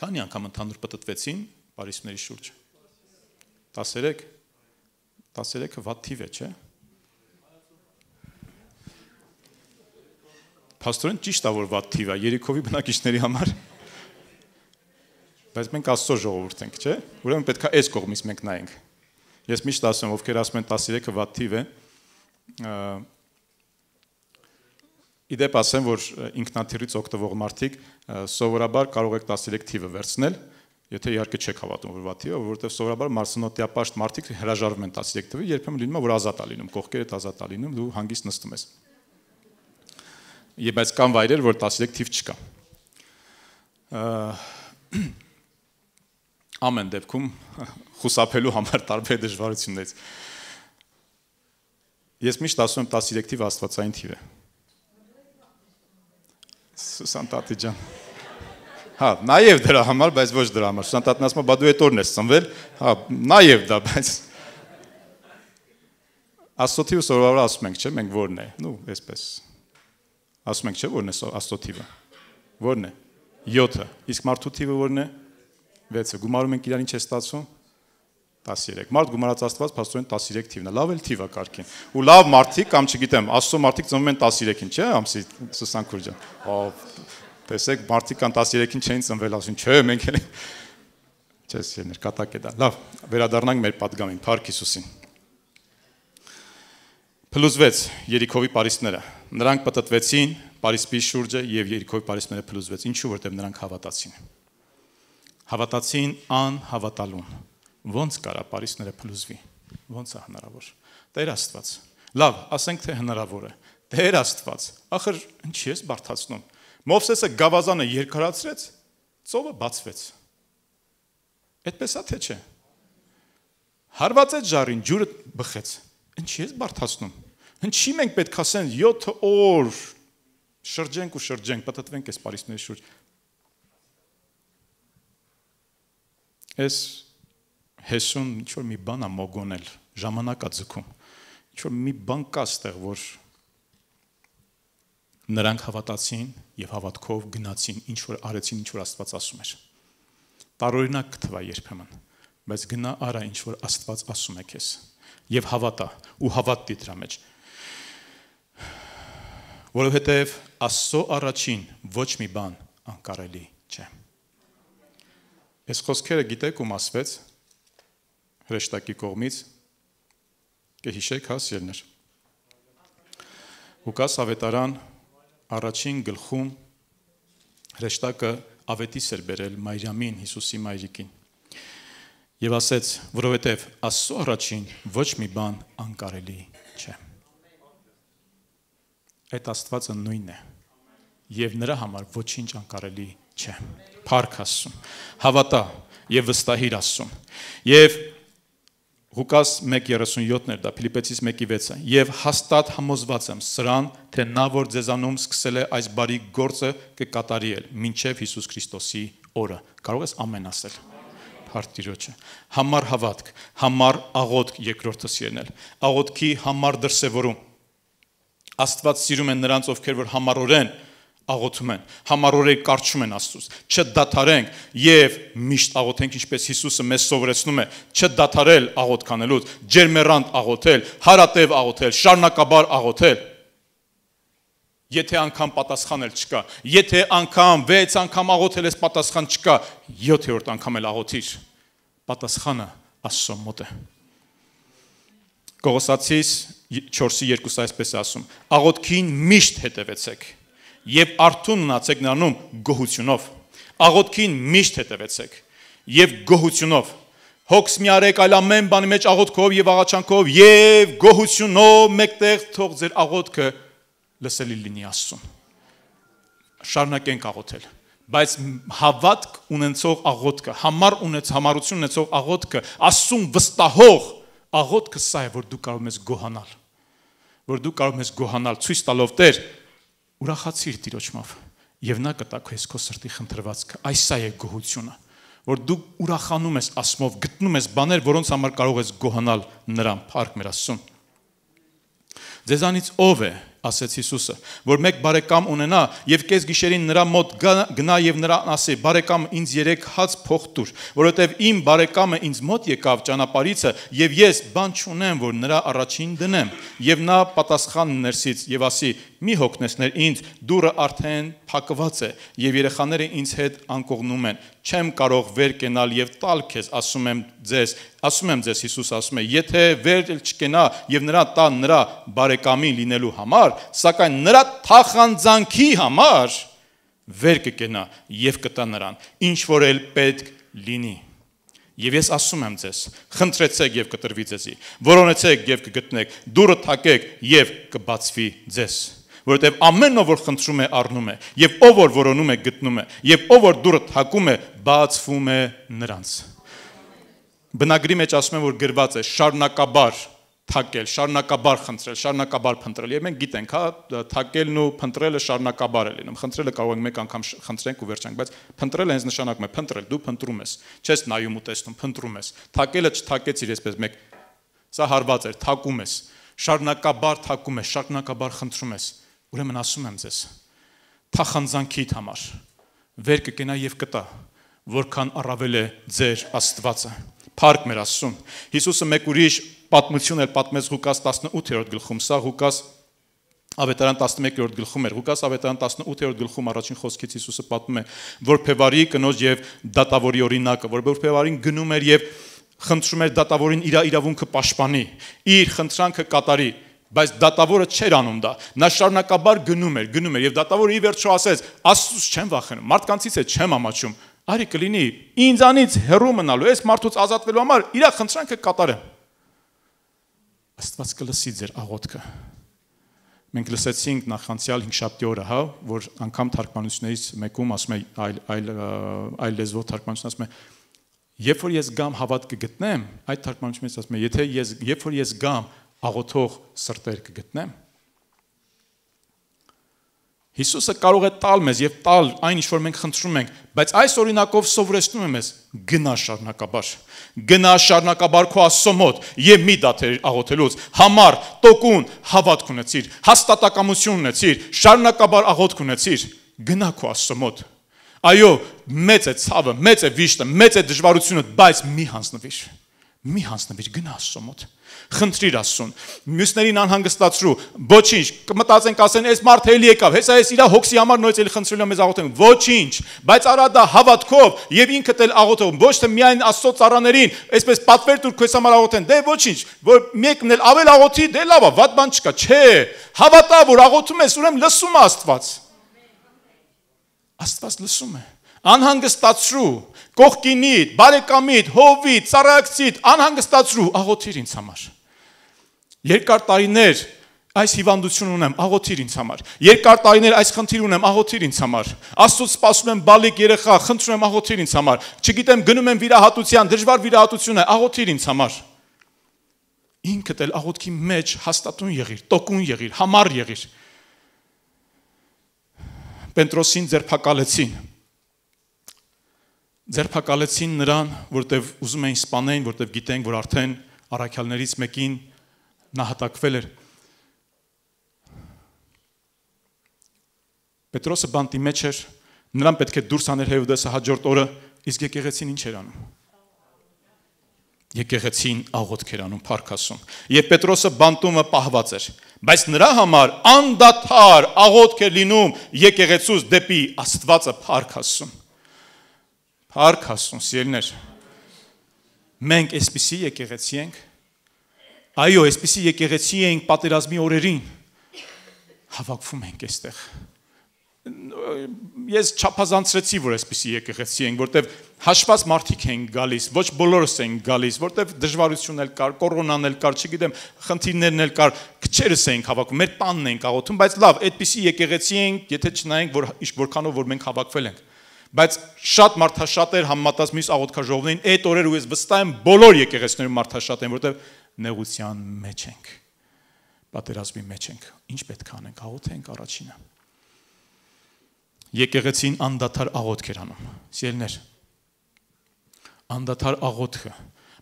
Քանի անգամ ընդհանուր պատտվեցին Փարիսների շուրջ։ 13 13-ը վատ թիվ է, չէ՞ Փաստորեն ճիշտ է որ վատ թիվ է Երիքովի բնակիչների համար։ Բայց մենք Աստծո ժողովուրդ ենք, չէ՞։ Ուրեմն պետքա այս կողմից մենք նայենք։ Ես միշտ ասում եմ, ովքեր ասում են 13-ը վատ թիվ է, Իդեպ ասեմ, որ ինքնաթիռից օգտվող մարդիկ սովորաբար կարող եք 13 թիվը վերցնել, եթե իհարկե չեք հավատում որ վատ թիվը, որովհետև սովորաբար մարսնոտիապաշտ մարդիկ հրաժարվում են 13 թվի, երբեմն լինում է որ ազատ է լինում, կողքերդ ազատ է լինում, դու հանգիստ նստում ես եւ բայց կան վայրեր, որ 13 թիվ չկա։ Ամեն դեպքում խուսափելու համար տարբեր դժվարություններից։ Ես միշտ ասում եմ 13 թիվ աստվածային թիվ է։ Սուսան տատի ջան։ Հա, նաև դրա համար, բայց ոչ դրա համար։ Սուսան տատն ասում է, բա դու այդ օրն ես ծնվել։ Հա, նաև դա, բայց Աստծո սովորաբար ասում ենք, չէ՞, մենք որն է։ Նու, այսպես Ասում ենք, չէ՞, որն է Աստծո տիվը։ Որն է։ 7-ը։ Իսկ մարդու տիվը որն է։ 6-ը։ Գումարում ենք իրան ինչ է ստացվում։ 13։ Մարդ գումարած Աստված փաստորեն 13 թիվն է։ Լավ էլ թիվը կարգին։ Ու լավ մարդիկ կամ չգիտեմ, Աստծո մարդիկ ծնվում են 13-ին, չէ՞, ամսի Սուսանքուր ջան։ Ով տեսեք, մարդիկ կան 13-ին չեն ծնվել, ասում, չէ, մենք էլ չես ներկատակ է դա։ Լավ, վերադառնանք մեր падգամին, Փառք Հիսուսին։ Փլուզվեց Երիքովի Փարիսները նրանք պատտվեցին Փարիսպի շուրջը եւ Երիքոյի Փարիսները փլուզվեց։ Ինչու որտեղ նրանք հավատացին։ Հավատացին անհավատալուն։ Ոնց կարա Փարիսները փլուզվի։ Ոնց է հնարավոր։ Տեր Աստված։ Լավ, ասենք թե հնարավոր է։ Տեր Աստված։ Ախր ինչի՞ ես բարթացնում։ Մովսեսը գավազանը երկարացրեց, ծովը բացվեց։ Այդպես է թե չէ։ Հարվածեց ժարին, ջուրը բխեց։ Ինչի՞ ես բարթացնում։ Ինչի մենք պետք է ասեն 7 օր շրջենք ու շրջենք, պատտվենք այս Փարիսների շուրջ։ Այս հեսուն ինչ որ մի բան է մոգոնել, ժամանակա ձգում։ Ինչ որ մի բան կա ստեղ, որ նրանք հավատացին եւ հավատքով գնացին, ինչ որ արեցին, ինչ որ Աստված ասում էր։ Տարօրինակ կթվա երբեմն, բայց գնա արա ինչ որ Աստված ասում է քեզ եւ հավատա ու հավատի դրա մեջ որովհետև Աստծո առաջին ոչ մի բան անկարելի չէ։ Այս խոսքերը գիտեք ում ասվեց հրեշտակի կողմից կհիշեք հա սիրներ։ Ղուկաս ավետարան առաջին գլխում հրեշտակը ավետիս էր բերել Մարիամին Հիսուսի մայրիկին։ Եվ ասեց, որովհետև Աստծո առաջին ոչ մի բան անկարելի չէ։ Այդ Աստվածը նույնն է։ Եւ նրա համար ոչինչ անկարելի չէ։ Փառք Աստծուն։ Հավատա եւ վստահիր Աստծուն։ Եվ Ղուկաս 1:37-ն էր դա Ֆիլիպեցիս 1:6-ը եւ հաստատ համոզված եմ սրան թե նա որ ձեզանում սկսել է այս բարի գործը կկատարի էլ մինչև Հիսուս Քրիստոսի օրը կարող ես ամեն ասել Հարթիրոջը համառ հավատք համառ աղոթք երկրորդը սիրնել աղոթքի համառ դրսևորում Աստված սիրում է նրանց ովքեր որ համառորեն աղոթում են, համառորեն կարճում են Աստծուց։ Չդադարենք եւ միշտ աղոթենք, ինչպես Հիսուսը մեզ սովորեցնում է, չդադարել աղոթք անելուց, ջերմերանտ աղոթել, հարատև աղոթել, շարունակաբար աղոթել։ Եթե անգամ պատասխանել չկա, եթե անգամ 6 անգամ աղոթել ես պատասխան չկա, 7-րդ անգամ էլ աղոթիր։ Պատասխանը Աստծո մոտ է։ Կողոսացիս 4-ի 2-ը այսպես ասում. Աղոթքին միշտ հետևեցեք եւ արթուն մնացեք նրանում գոհությունով։ Աղոթքին միշտ հետևեցեք եւ գոհությունով։ Հոգս մի արեք այլ ամեն բանի մեջ աղոթքով եւ աղաչանքով եւ գոհությունով մեկտեղ թող ձեր աղոթքը լսելի լինի Աստծուն։ Շարունակենք աղոթել բայց հավատք ունեցող աղոթքը, համառ ունեց համառություն ունեցող աղոթքը, Աստծուն վստահող աղոթքը սա է, որ դու կարող ես գոհանալ։ Որ դու կարող ես գոհանալ, ցույց տալով Տեր, ուրախացիր Տիրոջմով եւ նա կտա քեզ քո սրտի խնդրվածքը այս սա է գոհությունը որ դու ուրախանում ես ասմով գտնում ես բաներ որոնց համար կարող ես գոհանալ նրան փառք մեր Աստծուն ձեզանից ով է ասեց Հիսուսը, որ մեկ բարեկամ ունենա եւ կես գիշերին նրա մոտ գնա եւ նրան ասի. «Բարեկամ, ինձ երեք հաց փող տուր, որովհետեւ իմ բարեկամը ինձ մոտ եկավ ճանապարհիցը եւ ես բան չունեմ, որ նրա առաջին դնեմ»։ Եվ նա պատասխան ներսից եւ ասի. «Մի հոգնեցներ ինձ, դուրը արդեն փակված է եւ երեխաները ինձ հետ անկողնում են։ Չեմ կարող վեր կենալ եւ տալ քեզ, ասում եմ ձեզ, ասում եմ ձեզ Հիսուս ասում է, եթե վեր չկենա եւ նրա տան նրա բարեկամին լինելու համար, համար, սակայն նրա թախանձանքի համար վեր կկենա եւ կտա նրան, ինչ որ էլ պետք լինի։ Եվ ես ասում եմ ձեզ, խնդրեցեք եւ կտրվի ձեզի, որոնեցեք եւ կգտնեք, դուրը թակեք եւ կբացվի ձեզ որովհետև ամեն ով որ խնդրում է առնում է եւ ով որ որոնում է գտնում է եւ ով որ դուրը թակում է բացվում է նրանց բնագրի մեջ ասում են որ գրված է շարունակաբար թակել, շարունակաբար խնդրել, շարունակաբար փնտրել։ Եվ մենք գիտենք, հա, թակելն ու փնտրելը շարունակաբար է լինում։ Խնդրելը կարող ենք մեկ անգամ խնդրենք ու վերջանք, բայց փնտրելը հենց նշանակում է փնտրել, դու փնտրում ես, չես նայում ու տեսնում, փնտրում ես։ Թակելը չթակեցիր այսպես մեկ սա հարված էր, թակում ես, շարունակաբար թակում ես, շարունակաբար խնդրում ես։ Ուրեմն ասում եմ ձեզ, թախանձանքիդ համար վեր կկենա եւ կտա, որքան առավել է ձեր Աստվածը։ Փառք մեր Աստծուն։ Հիսուսը մեկ ուրիշ պատմություն էր պատմեց Ղուկաս 18-րդ գլխում։ Սա Ղուկաս Ավետարան 11-րդ գլխում էր։ Ղուկաս Ավետարան 18-րդ գլխում առաջին խոսքից Հիսուսը պատմում է, որ Փեվարի կնոջ եւ դատավորի օրինակը, որ Փեվարին գնում էր եւ խնդրում էր դատավորին իր իրավունքը պաշտպանի, իր խնդրանքը կատարի, բայց դատավորը չէր անում դա։ Նա շարունակաբար գնում էր, գնում էր եւ դատավորը ի վերջո ասեց. «Աստծուց չեմ վախենում, մարդկանցից է չեմ ամաչում։ Արի կլինի ինձանից հեռու մնալու, այս մարդուց ազատվելու համար իր խնդրանքը կատարեմ»։ Աստված կլսի ձեր աղոթքը։ Մենք լսեցինք նախանցյալ 5 շաբթի օրը, հա, որ անգամ թարգմանություններից մեկում ասում է այլ այլ այլ լեզվով թարգմանություն ասում է Երբ որ ես գամ հավատ կգտնեմ, այդ թարգմանությունից ասում է, եթե ես երբ որ ես գամ աղոթող սրտեր կգտնեմ, Հիսուսը կարող է տալ մեզ եւ տալ այն ինչ որ մենք խնդրում ենք, բայց այս օրինակով սովորեցնում է մեզ. Գնա շարունակաբար։ Գնա շարունակաբար քո Աստծո մոտ եւ մի դաթեր աղոթելուց համառ, տոկուն հավատք ունեցիր, հաստատակամություն ունեցիր, շարունակաբար աղոթք ունեցիր։ Գնա քո Աստծո մոտ։ Այո, մեծ է ցավը, մեծ է վիշտը, մեծ է դժվարությունը, բայց մի հանձնվիր։ Մի հանձնվիր գնա Աստծո մոտ խնդրիր Աստծուն։ Մյուսներին անհանգստացրու, ոչինչ, կմտածենք ասեն, այս մարդը էլի եկավ, հեսա ես իր հոգսի համար նույնց էլի խնդրել եմ մեզ աղոթեն, ոչինչ, բայց արա դա հավատքով եւ ինքդ էլ աղոթով, ոչ թե միայն Աստծո ծառաներին, այսպես պատվեր դուր քեզ համար աղոթեն, դե ոչինչ, որ մեկն էլ ավել աղոթի, դե լավ է, վատ բան չկա, չէ, հավատա որ աղոթում ես, ուրեմն լսում է Աստված։ Աստված լսում է։ Անհանգստացրու, կողքինիդ, բարեկամիդ, հովիդ, ծառայակցիդ, անհանգստացրու, աղոթիր ինձ համար։ Երկար տարիներ այս հիվանդություն ունեմ, աղոթիր ինձ համար։ Երկար տարիներ այս խնդիր ունեմ, աղոթիր ինձ համար։ Աստծո սպասում եմ բալիկ երեխա, խնդրում եմ աղոթիր ինձ համար։ Չգիտեմ, գնում եմ վիրահատության, դժվար վիրահատություն է, աղոթիր ինձ համար։ Ինքդ էլ աղոթքի մեջ հաստատուն եղիր, տոկուն եղիր, համառ եղիր։ Պետրոսին ձերբակալեցին ձերբակալեցին նրան, որտեվ ուզում էին սպանեն, որտեվ գիտեն, որ արդեն առաքյալներից մեկին նահատակվել էր։ Պետրոսը բանտի մեջ էր, նրան պետք է դուրս աներ Հեոդեսը հաջորդ օրը, իսկ եկեղեցին ինչ էր անում։ Եկեղեցին աղոթք էր անում, փառքասում։ Եվ Պետրոսը բանտումը պահված էր, բայց նրա համար անդադար աղոթք էր լինում եկեղեցուց դեպի Աստվածը փառքասում։ Փառք Աստծուն, սիրելիներ։ Մենք այսպիսի եկեղեցի ենք։ Այո, այսպիսի եկեղեցի ենք պատերազմի օրերին։ Հավաքվում ենք այստեղ։ Ես չափազանցրեցի, որ այսպիսի եկեղեցի ենք, որտեվ հաշված մարդիկ են գալիս, ոչ բոլորս են գալիս, որտեվ դժվարություն էլ կար, կորոնան էլ կար, չգիտեմ, խնդիրներն էլ կար, քչերս ենք հավաքում, մեր տանն ենք աղոթում, բայց լավ, այդպիսի եկեղեցի ենք, եթե չնայենք, որ որքանով որ մենք հավաքվել ենք բայց շատ մարդաշատեր համատած մյուս աղոթքաժողովներին այդ օրերը ու ես վստահ եմ բոլոր եկեղեցիներում մարդաշատ են, որտեղ նեղության մեջ ենք։ Պատերազմի մեջ ենք։ Ինչ պետք է անենք, աղոթենք առաջինը։ Եկեղեցին անդադար աղոթք էր անում։ Սիրելներ, անդադար աղոթքը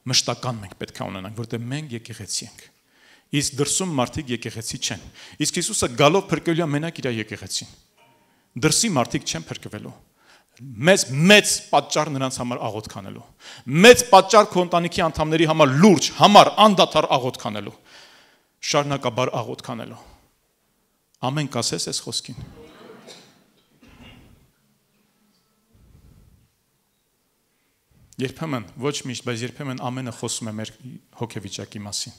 մշտական մենք պետք է ունենանք, որտեղ մենք եկեղեցի ենք։ Իսկ դրսում մարդիկ եկեղեցի չեն։ Իսկ Հիսուսը գալով փրկելու է մենակ իր եկեղեցին։ Դրսի մարդիկ չեն փրկվելու մեծ մեծ պատճառ նրանց համար աղոթ կանելու։ Մեծ պատճառ քո ընտանիքի անդամների համար լուրջ, համար անդադար աղոթ կանելու։ Շարունակաբար աղոթ կանելու։ Ամեն կասես այս խոսքին։ Երբեմն ոչ միշտ, բայց երբեմն ամենը խոսում է մեր հոգեվիճակի մասին։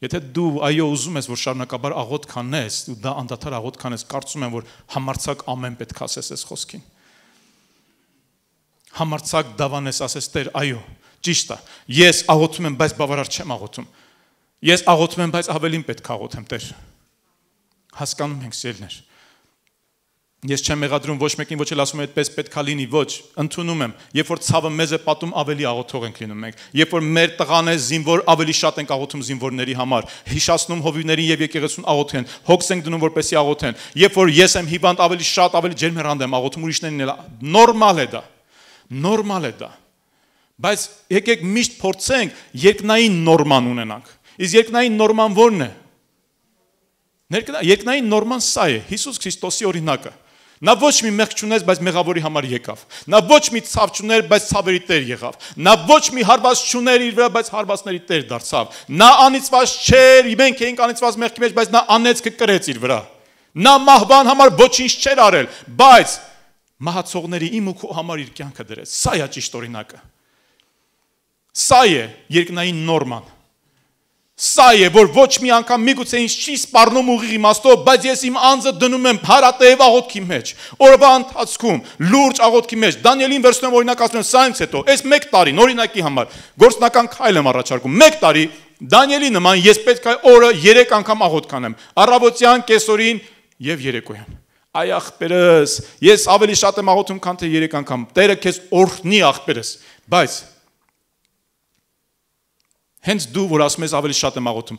Եթե դու այո ուզում ես որ շարունակաբար աղոթ կանես, ու դա անդադար աղոթ կանես, կարծում եմ որ համարցակ ամեն պետք ասես այս խոսքին համարցակ դավանես, ասես Տեր, այո, ճիշտ է։ Ես աղոթում եմ, բայց բավարար չեմ աղոթում։ Ես աղոթում եմ, բայց ավելին պետք է աղոթեմ, Տեր։ Հասկանում ենք սիրելներ։ Ես չեմ մեղադրում ոչ մեկին, ոչ էլ ասում եմ այդպես պետքա լինի, ոչ, ընդունում եմ։ Երբ որ ցավը մեզ է պատում, ավելի աղոթող ենք լինում մենք։ Երբ որ մեր տղան է զինվոր, ավելի շատ ենք աղոթում զինվորների համար։ Հիշացնում հովիվներին եւ եկեղեցուն աղոթեն, հոգս ենք դնում որպեսի աղոթեն։ Երբ որ ես եմ հիվանդ, ավելի շատ, ավելի ջերմեռանդ եմ աղոթում ուրիշներին էլ։ Նորմալ է դա նորմալ է դա։ Բայց եկեք միշտ փորձենք երկնային նորման ունենանք։ Իսկ երկնային նորման ո՞րն է։ Երկնային նորման սա է, Հիսուս Քրիստոսի օրինակը։ Նա ոչ մի մեղք չուներ, բայց մեղավորի համար եկավ։ Նա ոչ մի ցավ չուներ, բայց ցավերի տեր եղավ։ Նա ոչ մի հարված չուներ իր վրա, բայց հարվածների տեր դարձավ։ Նա անիծված չէր, մենք էինք անիծված մեղքի մեջ, բայց նա անեծքը կրեց իր վրա։ Նա մահվան համար ոչինչ չէր արել, բայց մահացողների իմ ու քո համար իր կյանքը դրեց։ Սա է ճիշտ օրինակը։ Սա է երկնային նորման։ Սա է, որ ոչ մի անգամ միգուցե ինձ չի սպառնում ուղիղ իմաստով, բայց ես իմ անձը դնում եմ հարատև աղոթքի մեջ։ Օրվա ընթացքում լուրջ աղոթքի մեջ Դանիելին վերցնում օրինակ ասում եմ, սա ինձ հետո, այս 1 տարին օրինակի համար գործնական քայլ եմ առաջարկում։ 1 տարի Դանիելի նման ես պետք է օրը 3 անգամ աղոթ կանեմ։ Առավոտյան, կեսօրին եւ երեկոյան։ Այ աղբերս, ես ավելի շատ եմ աղոթում, քան թե 3 անգամ։ Տերը քեզ օրհնի աղբերս, բայց հենց դու որ ասում ես ավելի շատ եմ աղոթում,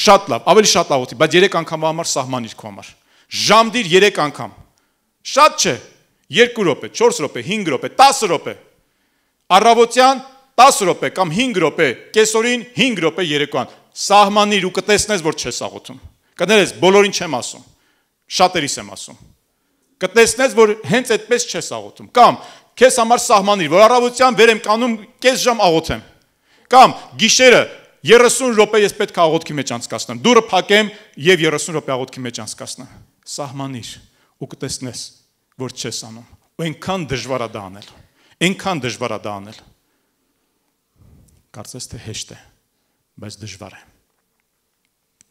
շատ լավ, ավելի շատ աղոթի, բայց 3 անգամվա համար սահմանիր քո համար։ Ժամդիր 3 անգամ։ Շատ չէ։ 2 րոպե, 4 րոպե, 5 րոպե, 10 րոպե։ Առավոտյան 10 րոպե կամ 5 րոպե, կեսօրին 5 րոպե երեկոյան։ Սահմանիր ու կտեսնես, որ չես աղոթում։ Կներես, բոլորին չեմ ասում շատերիս եմ ասում։ Կտեսնես, որ հենց այդպես չես աղոթում։ Կամ քեզ համար սահմանիր, որ առավոտյան վերեմ կանում կես ժամ աղոթեմ։ Կամ գիշերը 30 րոպե ես պետք է աղոթքի մեջ անցկացնեմ։ Դուրը փակեմ եւ 30 րոպե աղոթքի մեջ անցկացնեմ։ Սահմանիր ու կտեսնես, որ չես անում։ Ու այնքան դժվար է դա անել։ Այնքան դժվար է դա անել։ Կարծես թե հեշտ է, բայց դժվար է։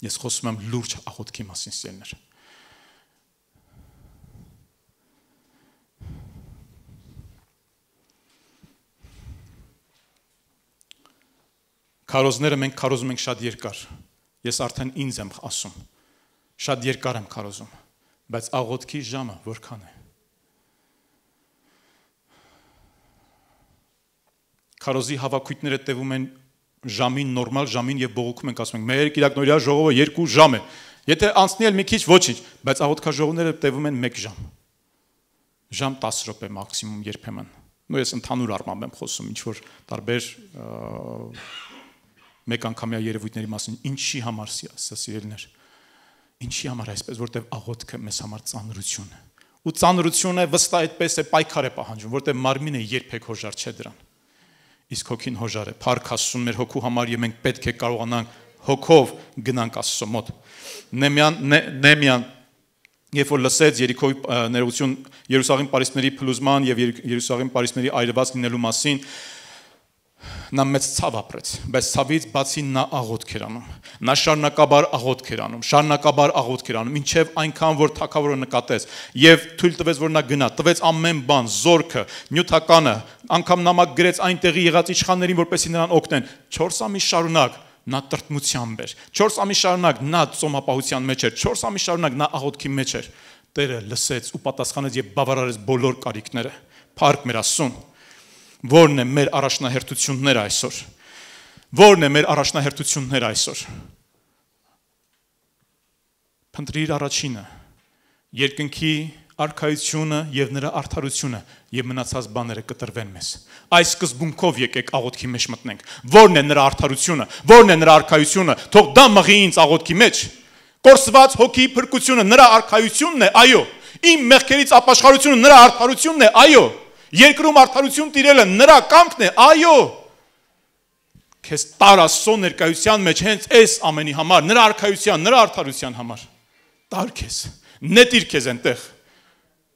Ես խոսում եմ լուրջ աղոթքի մասին, սերներ։ Քարոզները մենք քարոզում ենք շատ երկար։ Ես արդեն ինձ եմ ասում։ Շատ երկար եմ քարոզում, բայց աղոթքի ժամը որքան է։ Քարոզի հավաքույտները տևում են ժամին, նորմալ ժամին եւ բողոքում ենք ասում ենք, մեր Կիրակնորիա ժողովը 2 ժամ է։ Եթե անցնի էլ մի քիչ ոչինչ, բայց աղոթքաժողովները տևում են 1 ժամ։ Ժամ 10 րոպե մաքսիմում երբեմն։ Նույն ես ընդհանուր առմամբ եմ խոսում, ինչ որ տարբեր մեկ անգամյա երևույթների մասին, ինչի համար սիրելիներ։ Ինչի համար այսպես, որտեվ աղոթքը մեզ համար ծանրություն է։ Ու ծանրությունը վստահ այդպես է պայքար է պահանջում, որտեվ մարմինը երբեք հոժար չէ դրան իսկ հոգին հոժար է։ Փառք Աստծուն մեր հոգու համար եւ մենք պետք է կարողանանք հոգով գնանք Աստծո մոտ։ Նեմյան Նեմյան երբ որ լսեց Երիքոյի ներողություն Երուսաղեմ Փարիսների փլուզման եւ Երուսաղեմ Փարիսների այրված լինելու մասին, նա մեծ ցավ ապրեց, բայց ցավից բացի նա աղոթք էր անում։ Նա շարունակաբար աղոթք էր անում, շարունակաբար աղոթք էր անում, ինչև այնքան որ թակավորը նկատեց եւ թույլ տվեց որ նա գնա, տվեց ամեն բան, զորքը, նյութականը, անգամ նամակ գրեց այնտեղի եղած իշխաններին, որպեսի նրան օգնեն։ 4 ամիս շարունակ նա տրտմությամբ էր։ 4 ամիս շարունակ նա ծոմապահության մեջ էր, 4 ամիս շարունակ նա աղոթքի մեջ էր։ Տերը լսեց ու պատասխանեց եւ բավարարեց բոլոր կարիքները։ Փառք մեր Աստծուն։ Որն է մեր առաջնահերթությունները այսօր։ Որն է մեր առաջնահերթությունները այսօր։ Փնտրիր առաջինը։ Երկնքի արքայությունը եւ նրա արդարությունը եւ մնացած բաները կտրվեն մեզ։ Այս սկզբունքով եկեք աղոթքի մեջ մտնենք։ Որն է նրա արդարությունը, որն է նրա արքայությունը, թող դա մղի ինձ աղոթքի մեջ։ Կորսված հոգի փրկությունը նրա արքայությունն է, այո։ Իմ մեղքերից ապաշխարությունը նրա արդարությունն է, այո։ Երկրում արդարություն տիրելը նրա կամքն է, այո։ Քեզ տարասո ներկայության մեջ հենց այս ամենի համար, նրա արքայության, նրա արդարության համար։ Տար քեզ։ Նետիր քեզ այնտեղ։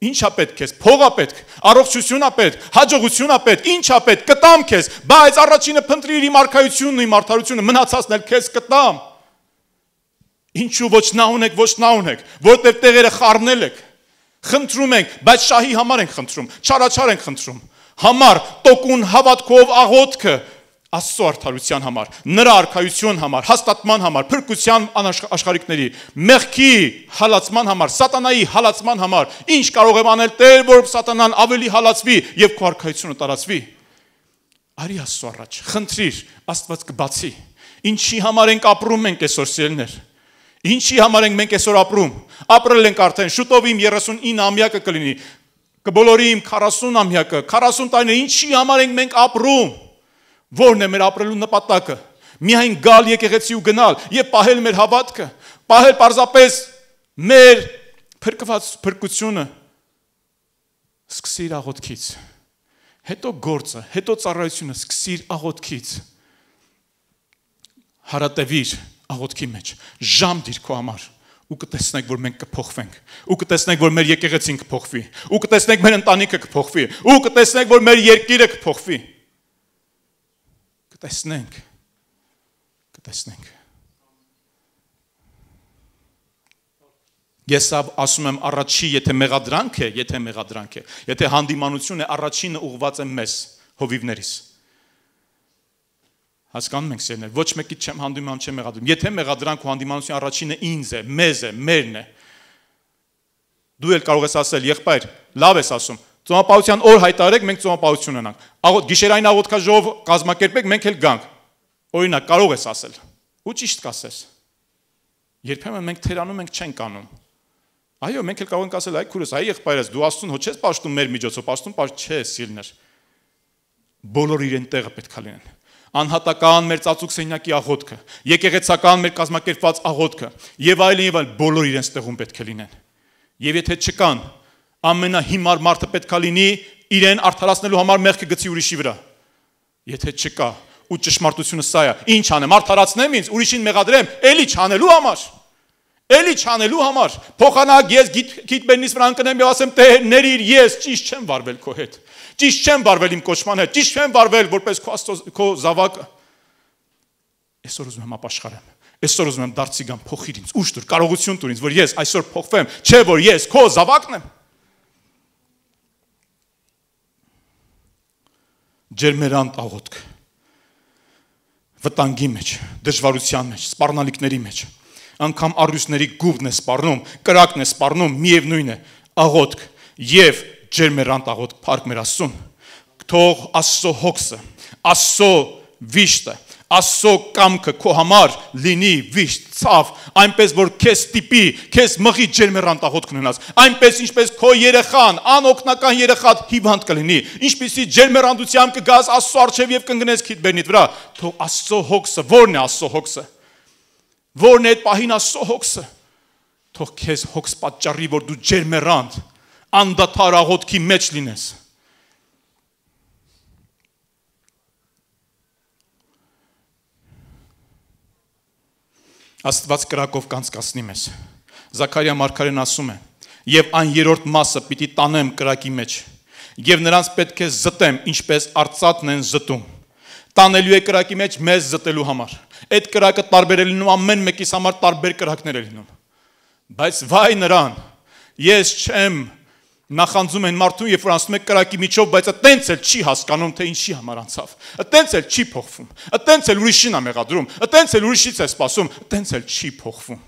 Ինչա պետք քեզ։ Փողա պետք, առողջությունա պետք, հաջողությունա պետք, ինչա պետք, կտամ քեզ, բայց առաջինը փնտրիր իմ արքայությունն, իմ արդարությունը, մնացածն էլ քեզ կտամ։ Ինչու ոչ նա ունեք, ոչ նա ունեք, որտեղ տեղերը խառնել եք խնդրում ենք, բայց շահի համար ենք խնդրում, չարաչար ենք խնդրում։ Համար տոկուն հավատքով աղոթքը Աստծո արդարության համար, նրա արքայություն համար, հաստատման համար, փրկության աշխարհիկների, մեղքի հալածման համար, սատանայի հալածման համար, ինչ կարող եմ անել Տեր, որ սատանան ավելի հալածվի եւ քո արքայությունը տարածվի։ Արի Աստծո առաջ, խնդրիր, Աստված կբացի։ Ինչի համար ենք ապրում մենք այսօր սիրելներ։ Ինչի համար ենք մենք այսօր ապրում։ Ապրել ենք արդեն, շուտով իմ 39 ամյակը կլինի։ Կբոլորի իմ 40 ամյակը, 40 տարիներ ինչի համար ենք մենք ապրում։ Որն է մեր ապրելու նպատակը։ Միայն գալ եկեղեցի ու գնալ եւ պահել մեր հավատքը, պահել պարզապես մեր փրկված փրկությունը սկսիր աղոթքից։ Հետո գործը, հետո ծառայությունը սկսիր աղոթքից։ Հարատևիր աղոթքի մեջ ժամ դիր քո համար ու կտեսնեք որ մենք կփոխվենք ու կտեսնեք որ մեր եկեղեցին կփոխվի ու կտեսնեք մեր ընտանիքը կփոխվի ու կտեսնեք որ մեր երկիրը կփոխվի կտեսնենք կտեսնենք Ես ասում եմ առաջի, եթե մեղադրանք է, եթե մեղադրանք է, եթե հանդիմանություն է, առաջինը ուղված է մեզ, հովիվներիս Հասկանում ենք սերներ, ոչ մեկից չեմ հանդիման չեմ մեղադրում։ Եթե մեղադրանք ու հանդիմանության առաջինը ինձ է, մեզ է, մերն է։ Դու էլ կարող ես ասել, եղբայր, լավ ես ասում։ Ծոմապահության օր հայտարեք, մենք ծոմապահություն ունենք։ Աղոտ գիշերային աղոթքաժով կազմակերպեք, մենք էլ գանք։ Օրինակ, կարող ես ասել։ Ու ճիշտ կասես։ Երբեմն մենք թերանում ենք չենք անում։ Այո, մենք էլ կարող ենք ասել, այ քուրս, այ եղբայրս, դու Աստծուն հո չես պաշտում մեր միջոցով, Աստծուն պաշտ չէ, սիրներ։ Բոլոր իրեն տեղը պետքա լինեն անհատական մեր ծածուկ սենյակի աղոթքը, եկեղեցական մեր կազմակերպված աղոթքը եւ այլն եւ այլ բոլոր իրենց տեղում պետք է լինեն։ Եվ եթե չկան, ամենահիմար մարդը պետքա լինի իրեն արդարացնելու համար մեղքը գցի ուրիշի վրա։ Եթե չկա, ու ճշմարտությունը սա է, ինչ անեմ, արդարացնեմ ինձ, ուրիշին մեղադրեմ, էլի չանելու համար։ Էլի չանելու համար փոխանակ ես գիտ գիտբենից վրա ընկնեմ եւ ասեմ տե ներիր ես ճիշտ չեմ վարվել քո հետ։ Ճիշտ չեմ վարվել իմ կոչման հետ, ճիշտ չեմ վարվել որպես քո աստծո քո զավակը։ Այսօր ուզում եմ ապաշխարեմ։ Այսօր ուզում եմ դարձի գամ փոխիր ինձ, ուշ դուր, կարողություն տուր ինձ, որ ես այսօր փոխվեմ, չէ որ ես քո զավակն եմ։ Ջերմերանտ աղոթք։ վտանգի մեջ, դժվարության մեջ, սպառնալիքների մեջ։ Անկամ առյուծների գուվն է սպառնում, կրակն է սպառնում, միևնույն է, աղոտք եւ ջերմերանտ աղոտք փառք մեր Աստծուն։ Թող Աստծո հոգսը, Աստծո վիշտը, Աստծո կամքը քո համար լինի վիշտ, ցավ, այնպես որ քեզ տիպի, քեզ մղի ջերմերանտ աղոտ կունենաս, այնպես ինչպես քո երեխան, անօգնական երեխատ հիվանդ կլինի, ինչպեսի ջերմերանդությամբ կգաս Աստծո արչև եւ կընկնես քիթ բերնիդ վրա, թող Աստծո հոգսը, ո՞րն է Աստծո հոգսը։ Ո՞րն է այդ պահին Աստծո հոգսը։ Թող քեզ հոգս պատճառի, որ դու ջերմերանտ, անդադար աղոթքի մեջ լինես Աստված կրակով կանցկացնի մեզ։ Զաքարիա մարգարեն ասում է. «Եվ այն երրորդ մասը պիտի տանեմ կրակի մեջ, եւ նրանց պետք է զտեմ, ինչպես արծաթն են զտում»։ Տանելու է կրակի մեջ մեզ զտելու համար։ Այդ կրակը տարբեր է լինում ամեն մեկիս համար տարբեր կրակներ է լինում։ Բայց վայ նրան, ես չեմ նախանձում են մարդուն, երբ որ անցնում է կրակի միջով, բայց այտենց էլ չի հասկանում, թե ինչի համար անցավ։ Այտենց էլ չի փոխվում։ Այտենց էլ ուրիշին է մեղադրում, այտենց էլ ուրիշից է սпасում, այտենց էլ չի փոխվում։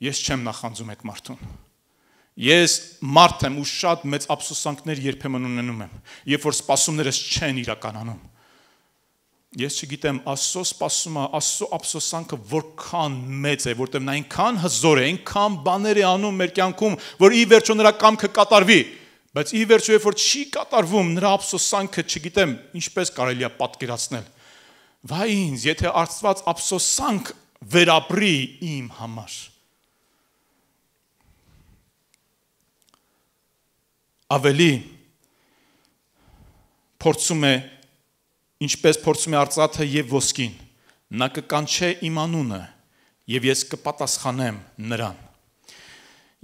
Ես չեմ նախանձում այդ մարդուն։ Ես մարդ եմ ու շատ մեծ ափսոսանքներ երբեմն ունենում եմ, երբ որ սпасումներս չեն իրականանում Ես չգիտեմ, Աստծո սпасումը, Աստծո ափսոսանքը որքան մեծ է, որտեղ նա այնքան հզոր է, այնքան բաներ է անում մեր կյանքում, որ ի վերջո նրա կամքը կատարվի, բայց ի վերջո երբ որ չի կատարվում նրա ափսոսանքը, չգիտեմ, ինչպես կարելի է պատկերացնել։ Վայ ինձ, եթե Աստված ափսոսանք վերապրի իմ համար։ Ավելի փորձում է ինչպես փորձում է արծաթը եւ ոսկին նա կկանչե իմ անունը եւ ես կպատասխանեմ նրան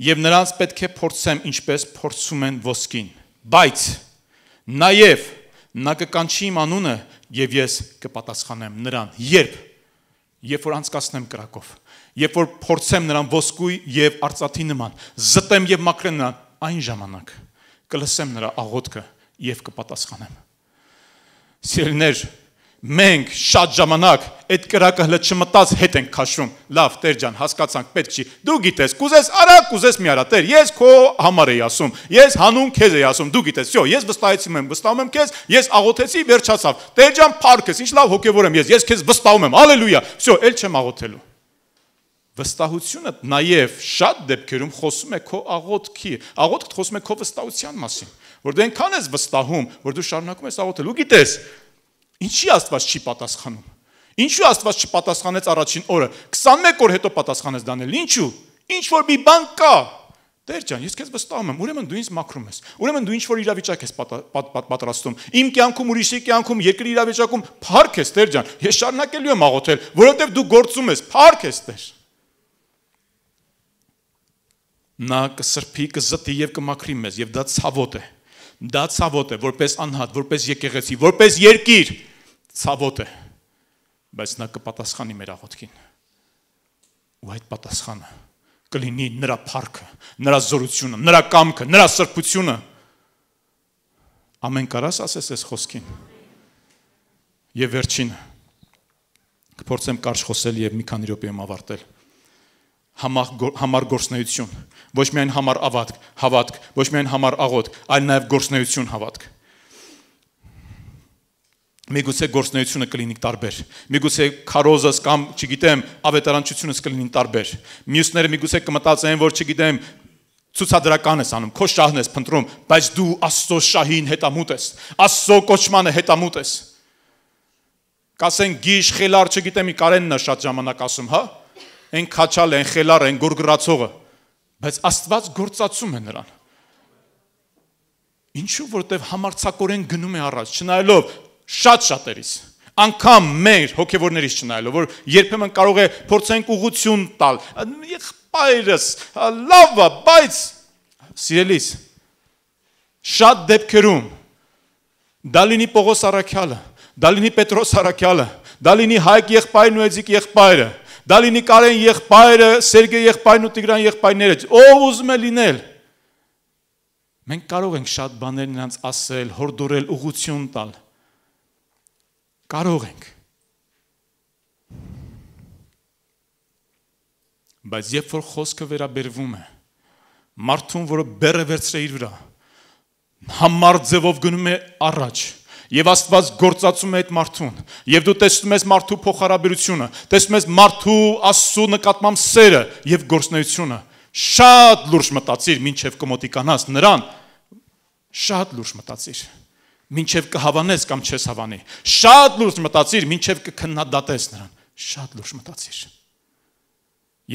եւ նրանց պետք է փորձեմ ինչպես փորձում են ոսկին բայց նաեւ նա կկանչի իմ անունը եւ ես կպատասխանեմ նրան երբ երբ որ անցկացնեմ կրակով երբ որ փորձեմ նրան ոսկու եւ արծաթի նման զտեմ եւ մաքրեմ նրան այն ժամանակ կլսեմ նրա աղոթքը եւ կպատասխանեմ Սիրելիներ, մենք շատ ժամանակ այդ կրակը հլը չմտած հետ ենք քաշում։ Լավ, Տեր ջան, հասկացանք, պետք չի։ Դու գիտես, կուզես արա, կուզես մի արա, Տեր, ես քո համար եի ասում։ Ես հանուն քեզ եի ասում, դու գիտես, всё, ես վստահեցում եմ, վստահում եմ քեզ, ես աղոթեցի, վերջացավ։ Տեր ջան, փառքես, ինչ լավ հոգևոր եմ ես, ես քեզ վստահում եմ։ Հալելույա։ Всё, ել չեմ աղոթելու։ Վստահությունը նաև շատ դեպքերում խոսում է քո աղոթքի, աղոթքը խոսում է քո վստահության մասին, որ դու այնքան ես վստահում, որ դու շարունակում ես աղոթել։ Ու գիտես, ինչի Աստված չի պատասխանում։ Ինչու Աստված չպատասխանեց առաջին օրը։ 21 օր հետո պատասխանեց Դանիել։ Ինչու։ Ինչ որ մի բան կա։ Տեր ջան, ես քեզ վստահում եմ, ուրեմն դու ինձ մաքրում ես։ Ուրեմն դու ինչ որ իրավիճակ ես պատրաստում։ Իմ կյանքում, ուրիշի կյանքում, երկրի իրավիճակում փառք ես, Տեր ջան։ Ես շարունակելու եմ աղոթել, որովհետև դու գործում ես, փառք ես, Տեր նա կսրբի, կզտի եւ կմաքրի մեզ եւ դա ցավոտ է։ Դա ցավոտ է, որպես անհատ, որպես եկեղեցի, որպես երկիր ցավոտ է։ Բայց նա կպատասխանի մեր աղոթքին։ Ու այդ պատասխանը կլինի նրա փառքը, նրա զորությունը, նրա կամքը, նրա սրբությունը։ Ամեն կարաս ասես այս խոսքին։ Եվ վերջին կփորձեմ կարճ խոսել եւ մի քանի րոպեում ավարտել համար համար գործնեություն, ոչ միայն համար ավատք, հավատք, ոչ միայն համար աղոտ, այլ նաև գործնեություն հավատք։ Միգուցե գործնեությունը կլինի տարբեր։ Միգուցե քարոզս կամ, չգիտեմ, ավետարանչությունս կլինի տարբեր։ Մյուսները միգուցե կմտածեն, որ չգիտեմ, ցուցադրական ես անում, քո շահն ես փնտրում, բայց դու Աստծո շահին հետամուտ ես։ Աստծո կոչմանը հետամուտ ես։ Կասեն գիշ խելար, չգիտեմ, Կարենն է շատ ժամանակ ասում, հա՞ այն քաչալ, այն խելար, այն գորգրացողը, բայց Աստված գործածում է նրան։ Ինչու որտեվ համարցակորեն գնում է առաջ, չնայելով շատ շատերից, անկամ մեր հոգևորներից չնայելով, որ երբեմն կարող է փորձենք ուղություն տալ, եղբայրս, լավ է, բայց սիրելիս շատ դեպքերում դա լինի Պողոս Արաքյալը, դա լինի Պետրոս Արաքյալը, դա լինի Հայկ եղբայրն ու Էձիկ եղբայրը, դա լինի Կարեն եղբայրը, Սերգեյ եղբայրն ու Տիգրան եղբայրները, ով ուզում է լինել։ Մենք կարող ենք շատ բաներ նրանց ասել, հորդորել, ուղություն տալ։ Կարող ենք։ Բայց երբ որ խոսքը վերաբերվում է մարդուն, որը բերը վերցրե իր վրա, համար ձևով գնում է առաջ, Եվ Աստված գործածում է այդ մարդուն։ Եվ դու տեսնում ես մարդու փոխհարաբերությունը, տեսնում ես մարդու Աստծո նկատմամբ սերը եւ գործնեությունը։ Շատ լուրջ մտածիր, ինչև կմոտիկանաս նրան։ Շատ լուրջ մտածիր ինչև կհավանես կամ չես հավանի։ Շատ լուրջ մտածիր, ինչև կքննադատես նրան։ Շատ լուրջ մտածիր։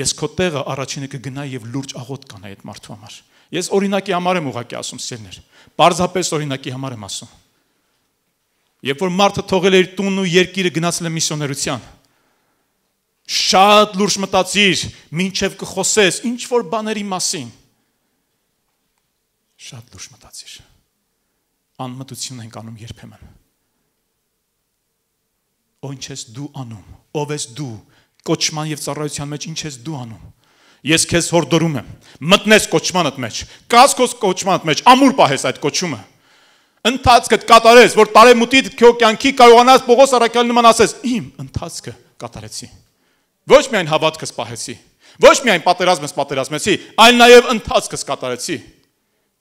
Ես քո տեղը առաջինը կգնայի եւ լուրջ աղոտ կանայի այդ մարդու համար։ Ես օրինակի համար եմ ուղակի ասում, սիրներ։ Պարզապես օրինակի համար եմ ասում։ Երբ որ մարդը թողել է իր տունն ու երկիրը գնացել է միսիոներության, շատ լուրջ մտածիր, ինչև կխոսես ինչ որ բաների մասին։ Շատ լուրջ մտածիր անմտություն ենք անում երբեմն։ Ինչ ես դու անում, ով ես դու, կոչման եւ ծառայության մեջ ինչ ես դու անում։ Ես քեզ հորդորում եմ, մտնես կոչմանդ մեջ, կաս քո կոչմանդ մեջ, ամուր պահես այդ կոչումը։ Ընթացքը կատարես, որ տարեմուտի քո կյանքի կարողանաս Պողոս Արաքյալի նման ասես, իմ ընթացքը կատարեցի։ Ոչ միայն հավատքս պահեցի, ոչ միայն պատերազմս պատերազմեցի, այլ նաև ընթացքս կատարեցի։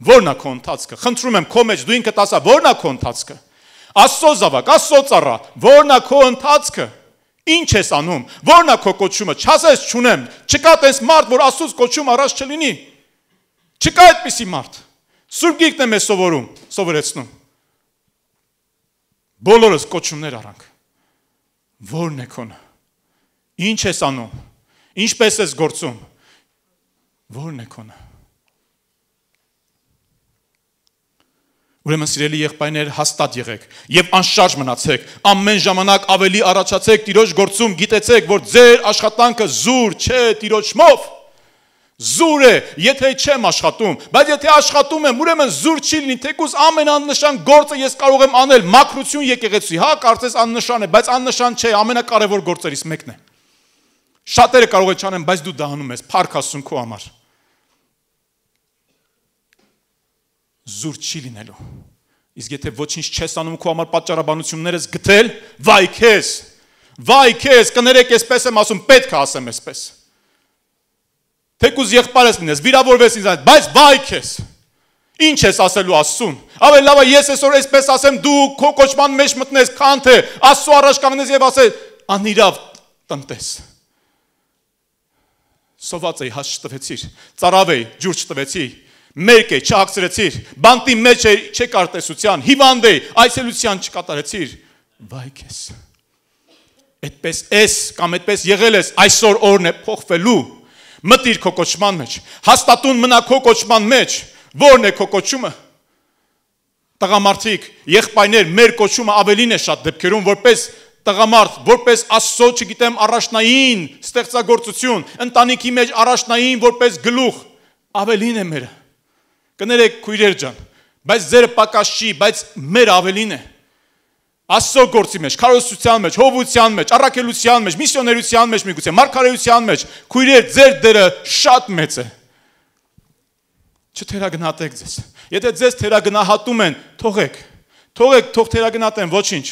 Որն է քո ընթացքը։ Խնդրում եմ քո մեջ դու ինքդ ասա, որն է քո ընթացքը։ Աստծո զավակ, Աստծո ծառա, որն է քո ընթացքը։ Ինչ ես անում։ Որն է քո կոչումը։ Չասես չունեմ։ Չկա տես մարդ, որ Աստծոց կոչում առաջ չլինի։ Չկա այդպիսի մարդ։ Սուրբ Գիրքն է մեզ սովորում, սովորեցնում։ Բոլորս կոչումներ առանք։ Որն է քոնը։ Ինչ ես անում։ Ինչպես ես գործում։ Որն է քոնը։ Ուրեմն սիրելի եղբայրներ, հաստատ եղեք եւ անշարժ մնացեք։ Ամեն ժամանակ ավելի առաջացեք Տիրոջ գործում, գիտեցեք, որ ձեր աշխատանքը զուր չէ Տիրոջմով։ Զուր է, եթե չեմ աշխատում, բայց եթե աշխատում եմ, ուրեմն զուր չի լինի, թեկուզ ամեն աննշան գործը ես կարող եմ անել, մակրություն եկեղեցի, հա, կարծես աննշան է, բայց աննշան չէ, ամենակարևոր գործերից մեկն է։ Շատերը կարող են չանեն, բայց դու դա անում ես, փառք ասում քո համար։ զուր չի լինելու։ Իսկ եթե ոչինչ չես անում քո համար պատճառաբանություններս գտել, վայ քեզ։ Վայ քեզ, կներեք, այսպես եմ ասում, պետք է ասեմ այսպես։ Թեկուզ եղբայրս լինես, վիրավորվես ինձ այդ, բայց վայ քեզ։ Ինչ ես ասելու Աստծուն։ Ավելի լավ է ես այսօր այսպես ասեմ, դու քո կոչման մեջ մտնես, քան թե Աստծո առաջ կանգնես եւ ասես, անիրավ տնտես։ Սոված էի հաշ տվեցիր, ծարավ էի, ջուր չտվեցի, Մերկ է, չհագցրեցիր, բանտի մեջ է, չեկար տեսության, հիվանդ է, այցելության չկատարեցիր։ Վայ քեզ։ Այդպես էս կամ այդպես եղել ես, այսօր օրն է փոխվելու։ Մտիր քո կոչման մեջ։ Հաստատուն մնա քո կոչման մեջ։ Որն է քո կոչումը։ Տղամարդիկ, եղբայրներ, մեր կոչումը ավելին է շատ դեպքերում, որպես տղամարդ, որպես Աստծո, չգիտեմ, առաջնային ստեղծագործություն, ընտանիքի մեջ առաջնային որպես գլուխ, ավելին է մերը Կներեք քույրեր ջան, բայց ձերը պակաս չի, բայց մեր ավելին է։ Աստծո գործի մեջ, քարոզության մեջ, հովության մեջ, առաքելության մեջ, միսիոներության մեջ, միգուցե մարգարեության մեջ, քույրեր, ձեր դերը շատ մեծ է։ Չթերագնահատեք ձեզ։ Եթե ձեզ թերագնահատում են, թողեք։ Թողեք, թող թերագնահատեն, ոչինչ։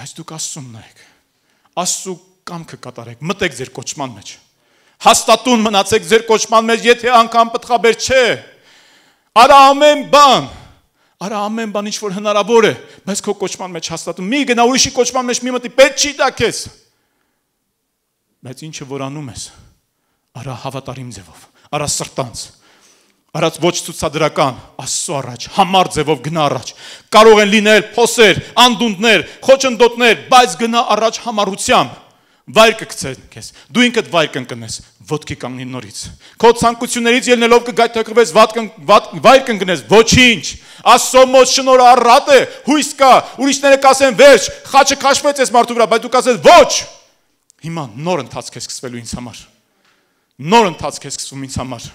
Բայց դուք Աստծուն նայեք։ Աստծու կամքը կատարեք, մտեք ձեր կոչման մեջ հաստատուն մնացեք ձեր կոչման մեջ, եթե անգամ պտղաբեր չէ։ Արա ամեն բան, արա ամեն բան ինչ որ հնարավոր է, բայց քո կոչման մեջ հաստատում։ Մի գնա ուրիշի կոչման մեջ մի մտի, պետք չի դա քեզ։ Բայց ինչը որ անում ես, արա հավատարիմ ձևով, արա սրտանց, Արած ոչ ցուցադրական, Աստծո առաջ, համառ ձևով գնա առաջ։ Կարող են լինել փոսեր, անդունդներ, խոչընդոտներ, բայց գնա առաջ համառությամբ վայր կգցեն քեզ։ Դու ինքդ վայր կընկնես, ոտքի կանգնի նորից։ Քո ցանկություններից ելնելով կգայթակղվես, վայր կընկնես, ոչինչ։ Աստծո մոտ շնորհ առատ է, հույս կա, ուրիշները կասեն վերջ, խաչը քաշվեց այս մարդու վրա, բայց դու կասես ոչ։ Հիմա նոր ընթացք է սկսվելու ինձ համար։ Նոր ընթացք է սկսվում ինձ համար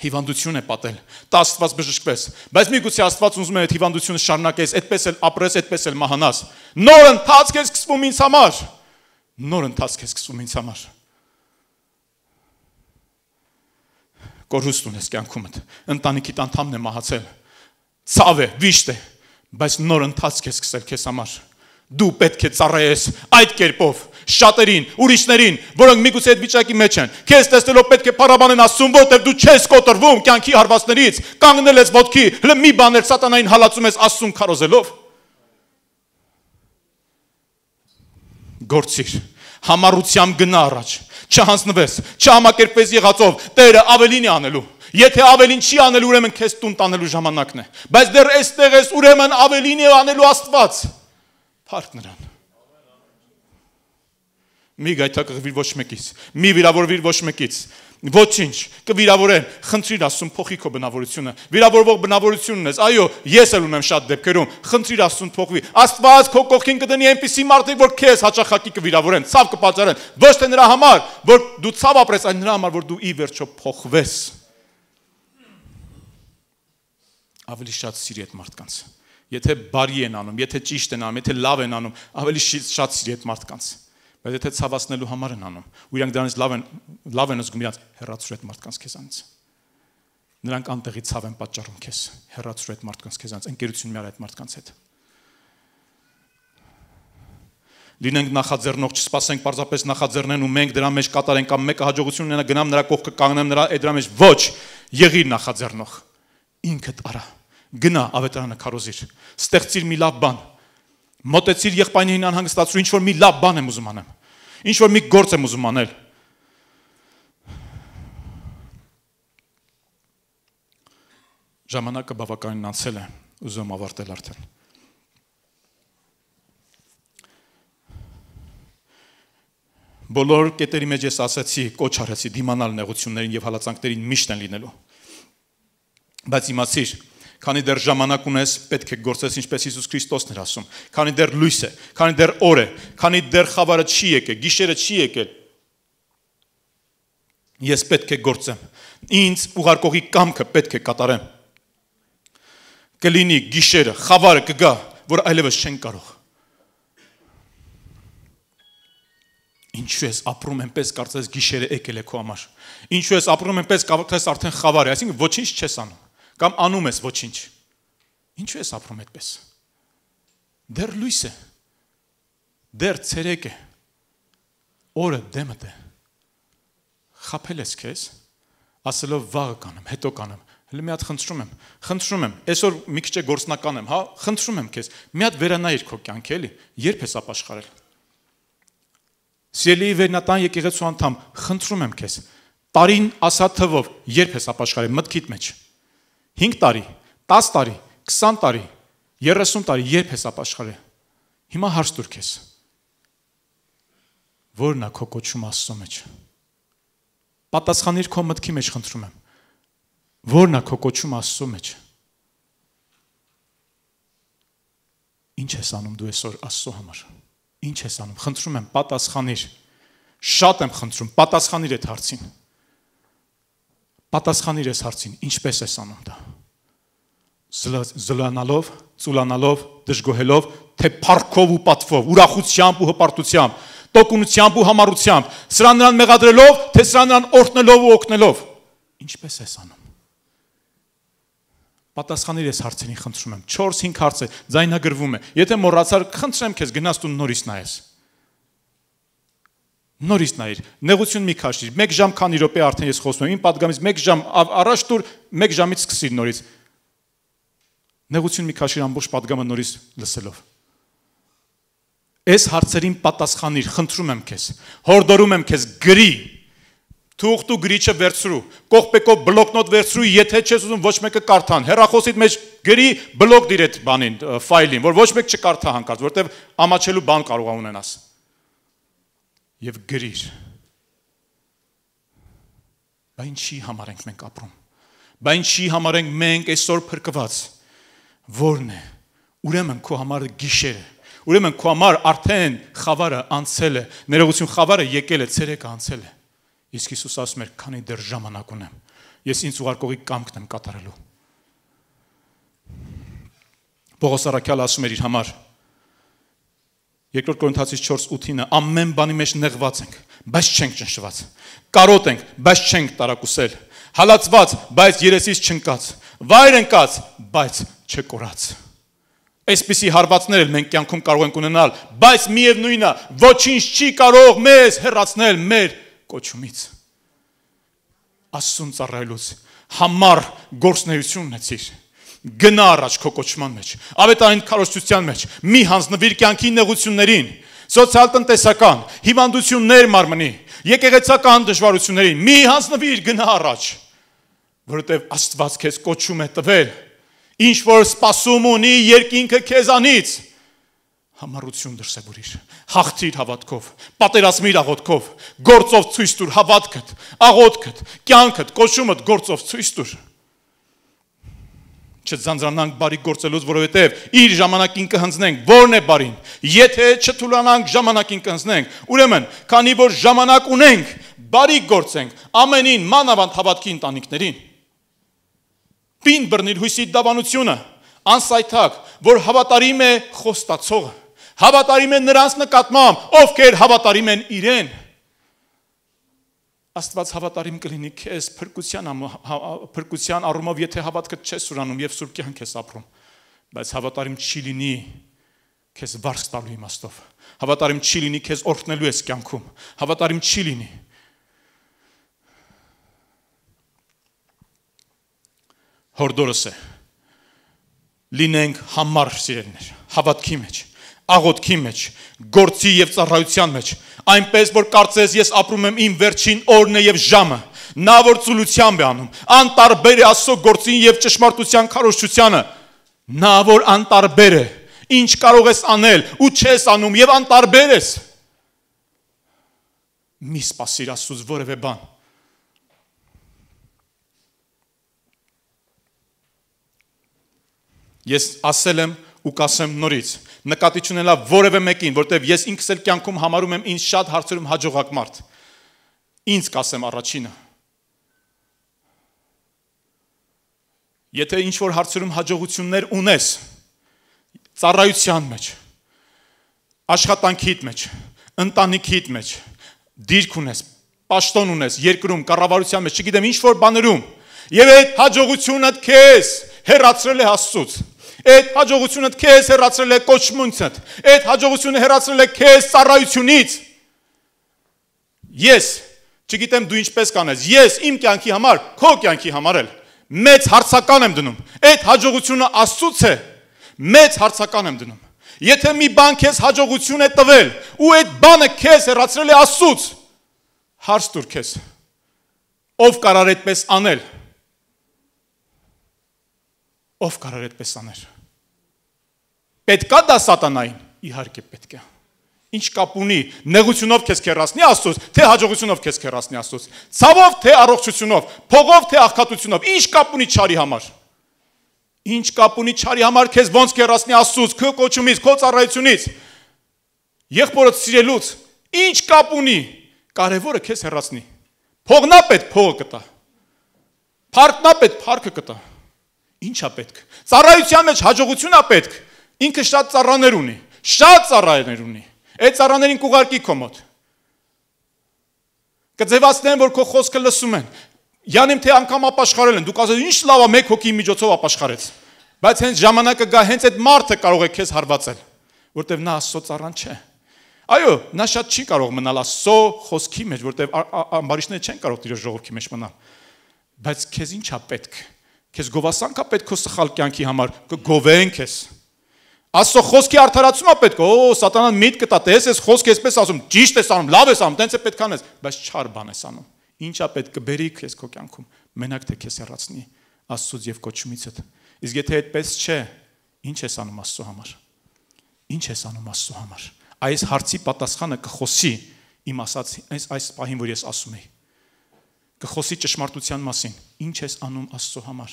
հիվանդություն է պատել։ Դա Աստված բժշկվես։ Բայց միգուցե Աստված ուզում է այդ հիվանդությունը շարունակես, այդպես էլ ապրես, այդպես էլ մահանաս։ Նոր ընթացք է սկսվում ինձ համար։ Նոր ընթացք է սկսվում ինձ համար։ Կորուստ ունես կյանքումդ։ Ընտանիքիդ անդամն է մահացել։ Ցավ է, վիշտ է, բայց նոր ընթացք է սկսել քեզ համար։ Դու պետք է ծառայես այդ կերպով շատերին, ուրիշներին, որոնք միգուցե այդ վիճակի մեջ են։ Քեզ տեսնելով պետք է փառաբանեն Աստծուն, որտեղ դու չես կոտրվում կյանքի հարվածներից, կանգնել ես ոտքի, հələ մի բաներ սատանային հալածում ես Աստծուն քարոզելով։ Գործիր, համառությամբ գնա առաջ, չհանձնվես, չհամակերպվես եղածով, Տերը ավելին է անելու։ Եթե ավելին չի անելու, ուրեմն քեզ տուն տանելու ժամանակն է։ Բայց դեռ այստեղ ես, ուրեմն ավելին է անելու Աստված։ Փառք նրան։ Մի գայթակղվիր ոչ մեկից, մի վիրավորվիր ոչ մեկից։ Ոչինչ, կվիրավորեն, խնդրիր Աստծուն փոխի քո բնավորությունը։ Վիրավորվող բնավորությունն ես։ Այո, ես էլ ունեմ շատ դեպքերում, խնդրիր Աստծուն փոխվի։ Աստված քո կողքին կդնի այնպիսի մարդիկ, որ քեզ հաճախակի կվիրավորեն, ցավ կպատճառեն։ Ոչ թե նրա համար, որ դու ցավ ապրես, այլ նրա համար, որ դու ի վերջո փոխվես։ Ավելի շատ սիրի այդ մարդկանց։ Եթե բարի են անում, եթե ճիշտ են անում, եթե լավ են անում, ավելի շատ սիրի այդ մարդկանց բայց եթե ցավացնելու համար են անում ու իրանք դրանից լավ են լավ են զգում իրանք հերացրու այդ մարդկանց քեզանից նրանք անտեղի ցավ են պատճառում քեզ հերացրու այդ մարդկանց քեզանից ընկերություն մի այդ մարդկանց հետ լինենք նախաձեռնող չսպասենք պարզապես նախաձեռնեն ու մենք դրա մեջ կատարենք կամ մեկը հաջողություն ունենա գնամ նրա կողքը կանգնեմ նրա այդ դրա մեջ ոչ եղիր նախաձեռնող ինքդ արա գնա ավետարանը քարոզիր ստեղծիր մի լավ բան Մոտեցիր եղբայրներին անհանգստացրու, ինչ որ մի լավ բան եմ ուզում անեմ։ Ինչ որ մի գործ եմ ուզում անել։ Ժամանակը բավականին անցել է, ուզում ավարտել արդեն։ Բոլոր կետերի մեջ ես ասացի, կոչ արեցի դիմանալ նեղություններին եւ հալածանքներին միշտ են լինելու։ Բայց իմացիր, քանի դեռ ժամանակ ունես, պետք է գործես ինչպես Հիսուս Քրիստոսն էր ասում։ Քանի դեռ լույս է, քանի դեռ օր է, քանի դեռ խավարը չի եկել, գիշերը չի եկել։ Ես պետք է գործեմ։ Ինձ ուղարկողի կամքը պետք է կատարեմ։ Կլինի գիշերը, խավարը կգա, որ այլևս չեն կարող։ Ինչու ես ապրում այնպես կարծես գիշերը եկել է քո համար։ Ինչու ես ապրում այնպես կարծես արդեն խավար է, այսինքն ոչինչ չես անում կամ անում ես ոչինչ։ Ինչու ես ապրում այդպես։ Դեռ լույս է։ Դեռ ցերեկ է։ Օրը դեմդ է։ Խափել ես քեզ, ասելով վաղը կանեմ, հետո կանեմ։ Հələ մի հատ խնդրում եմ, խնդրում եմ, այսօր մի քիչ է գործնական եմ, հա, խնդրում եմ քեզ, մի հատ վերանայիր քո կյանքի էլի, երբ ես ապաշխարել։ Սիրելի վերնատան եկեղեցու անդամ, խնդրում եմ քեզ, տարին ասա թվով, երբ ես ապաշխարել մտքիդ մեջ։ 5 տարի, 10 տարի, 20 տարի, 30 տարի երբ ես ապաշխարել։ Հիմա հարց տուր քեզ։ Որն է քո կոչում Աստծո մեջ։ Պատասխանիր քո մտքի մեջ խնդրում եմ։ Որն է քո կոչում Աստծո մեջ։ Ինչ ես անում դու այսօր Աստծո համար։ Ինչ ես անում։ Խնդրում եմ, պատասխանիր։ Շատ եմ խնդրում, պատասխանիր այդ հարցին պատասխանիր ես հարցին, ինչպես ես անում դա։ Զլանալով, ծուլանալով, դժգոհելով, թե փառքով ու պատվով, ուրախությամբ ու հպարտությամբ, տոկունությամբ ու համառությամբ, սրան նրան մեղադրելով, թե սրան նրան օրհնելով ու օգնելով։ Ինչպես ես անում։ Պատասխանիր ես հարցերին խնդրում եմ։ 4-5 հարց է, ձայնագրվում է։ Եթե մոռացար, խնդրեմ քեզ գնաս տուն նորից նայես նորից նայիր, նեղություն մի քաշիր, 1 ժամ քանի րոպե արդեն ես խոսում եմ, իմ падգամից 1 ժամ առաջ դուր 1 ժամից սկսիր նորից։ Նեղություն մի քաշիր ամբողջ падգամը նորից լսելով։ Այս հարցերին պատասխանիր, խնդրում եմ քեզ։ Հորդորում եմ քեզ գրի։ Թուղթ ու գրիչը վերցրու, կողպեկով բլոկնոտ վերցրու, եթե չես ուզում ոչ մեկը կարդան։ Հերախոսիդ մեջ գրի բլոկ դիր այդ բանին, ֆայլին, որ ոչ մեկ չկարդա հանկարծ, որտեղ ամաչելու բան կարող ունենաս եւ գրիր։ Բա ինչի համար ենք մենք ապրում։ Բա ինչի համար ենք մենք այսօր փրկված։ Որն է։ Ուրեմն քո համար գիշերը։ Ուրեմն քո համար արդեն խավարը անցել է, ներողություն խավարը եկել է, ցերեկը անցել է։ Իսկ Հիսուս ասում էր, քանի դեռ ժամանակ ունեմ, ես ինձ ուղարկողի կամքն եմ կատարելու։ Պողոս Արաքյալը ասում էր իր համար, Երկրորդ Կորինթացիս 4:8-ը ամեն բանի մեջ նեղված ենք, բայց չենք ճնշված։ Կարոտ ենք, բայց չենք տարակուսել։ Հալածված, բայց երեսից չընկած։ Վայր ընկած, բայց չկորած։ Այսպիսի հարվածներ էլ մենք կյանքում կարող ենք ունենալ, բայց միևնույնն է, ոչինչ չի կարող մեզ հեռացնել մեր կոչումից։ Աստծուն ծառայելուց համառ գործնեություն ունեցիր։ Գնա առաջ քո կոչման մեջ, ավետարանի քարոշցության մեջ, մի հանձնվիր կյանքի նեղություններին, սոցիալ-տնտեսական հիվանդություններ մարմնի, եկեղեցական դժվարություններին, մի հանձնվիր գնա առաջ, որովհետև Աստված քեզ կոչում է տվել, ինչ որ սпасում ունի երկինքը քեզանից, համառություն դրսևորիր, հաղթիր հավատքով, պատերազմիր աղոթքով, գործով ցույց տուր հավատքդ, աղոթքդ, կյանքդ, կոչումդ գործով ցույց տուր չձանձրանանք բարի գործելուց, որովհետև իր ժամանակին կհնձնենք, ո՞րն է բարին։ Եթե չթուլանանք ժամանակին կհնձնենք, ուրեմն, քանի որ ժամանակ ունենք, բարի գործենք ամենին մանավանդ հավատքի ընտանիքներին։ Պին բռնիր հույսի դավանությունը, անսայթակ, որ հավատարիմ է խոստացողը, հավատարիմ է նրանց նկատմամբ, ովքեր հավատարիմ են իրեն։ Աստված հավատարիմ կլինի քեզ փրկության փրկության առումով, եթե հավատքը չես ուրանում եւ սուրբ կյանք ես ապրում, բայց հավատարիմ չի լինի քեզ վարձ տալու իմաստով։ Հավատարիմ չի լինի քեզ օրհնելու ես կյանքում։ Հավատարիմ չի լինի հորդորս է. Լինենք համառ սիրելիներ հավատքի մեջ աղոթքի մեջ, գործի եւ ծառայության մեջ, այնպես որ կարծես ես ապրում եմ իմ վերջին օրն է եւ ժամը, նա որ ծուլությամբ է անում, անտարբեր է Աստծո գործին եւ ճշմարտության քարոշչությանը, նա որ անտարբեր է, ինչ կարող ես անել ու չես անում եւ անտարբեր ես։ Մի սпасիր Աստծուց որևէ բան, Ես ասել եմ ու կասեմ նորից, նկատի չունենա որևէ մեկին, որտեվ ես ինքս էլ կյանքում համարում եմ ինձ շատ հարցերում հաջողակ մարդ։ Ինձ կասեմ առաջինը։ Եթե ինչ որ հարցերում հաջողություններ ունես, ծառայության մեջ, աշխատանքիդ մեջ, ընտանիքիդ մեջ, դիրք ունես, պաշտոն ունես, երկրում, կառավարության մեջ, չգիտեմ ինչ որ բաներում, եւ այդ հաջողությունը քեզ հերացրել է Աստծուց Այդ հաջողությունը քեզ հեռացրել է կոչմունցդ։ Այդ հաջողությունը հեռացրել է քեզ ծառայությունից։ Ես, չգիտեմ դու ինչպես կանես, ես իմ կյանքի համար, քո կյանքի համար էլ մեծ հարցական եմ դնում։ Այդ հաջողությունը Աստծուց է։ Մեծ հարցական եմ դնում։ Եթե մի բան քեզ հաջողություն է տվել, ու այդ բանը քեզ հեռացրել է Աստծուց, հարց տուր քեզ։ Ով կարար այդպես անել ով կարող այդպես աներ։ Պետքա դա սատանային, իհարկե պետք է։ Ինչ կապ ունի նեղությունով քեզ քերացնի Աստծոց, թե հաջողությունով քեզ քերացնի Աստծոց։ Ցավով թե առողջությունով, փողով թե աղքատությունով, ինչ կապ ունի ճարի համար։ Ինչ կապ ունի ճարի համար քեզ ոնց քերացնի Աստծոց, քո կոչումից, քո ծառայությունից։ Եղբորդ սիրելուց, ինչ կապ ունի։ Կարևորը քեզ հեռացնի։ Փողնա պետք փողը կտա։ Փառքնա պետք փառքը կտա։ Ինչա պետք։ Ծառայության մեջ հաջողություն է պետք։ Ինքը շատ ծառաներ ունի, շատ ծառայներ ունի։ Այդ ծառաներին կուղարկի քո մոտ։ Կձևացնեն, որ քո խոսքը լսում են։ Յանիմ թե անգամ ապաշխարել են։ Դու կասես, ինչ լավ է մեկ հոգի միջոցով ապաշխարեց։ Բայց հենց ժամանակը գա, հենց այդ մարդը կարող է քեզ հարվածել, որտեվ նա Աստծո ծառան չէ։ Այո, նա շատ չի կարող մնալ Աստծո խոսքի մեջ, որտեվ ամբարիշները չեն կարող իր ժողովրդի մեջ մնալ։ Բայց քեզ ինչա պետք Քեզ գովասանքա պետք քո սխալ կյանքի համար, կգովեն քեզ։ Աստծո խոսքի արդարացումա պետք։ Օ, սատանան միտք կտա, տես ես խոսք էսպես ասում, ճիշտ ես անում, լավ ես անում, տենց է պետք անես, բայց չար բան ես անում։ Ինչա պետք կբերի քեզ քո կյանքում։ Մենակ թե քեզ հեռացնի Աստծոց եւ կոչումիցդ։ Իսկ եթե այդպես չէ, ինչ ես անում Աստծո համար։ Ինչ ես անում Աստծո համար։ Այս հարցի պատասխանը կխոսի իմ ասած այս այս պահին, որ ես ասում եի կխոսի ճշմարտության մասին։ Ինչ ես անում Աստծո համար։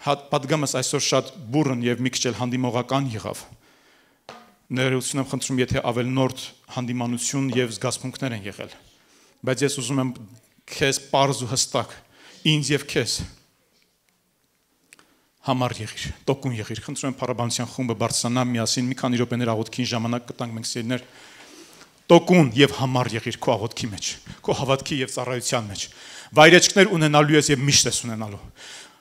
Հատ падգամս այսօր շատ բուրըն եւ մի քիչ էլ հանդիմողական եղավ։ Ներողություն եմ խնդրում, եթե ավել նորդ հանդիմանություն եւ զգացմունքներ են եղել։ Բայց ես ուզում եմ քեզ པարզ ու հստակ ինձ եւ քեզ համար եղիր, տոկուն եղիր։ Խնդրում եմ փառաբանության խումբը բարձրանա միասին, մի քանի րոպեներ աղոթքին ժամանակ կտանք մենք սիրներ տոկուն եւ համառ եղիր քո աղոթքի մեջ, քո հավատքի եւ ծառայության մեջ։ Վայրեջքներ ունենալու ես եւ միշտ ես ունենալու։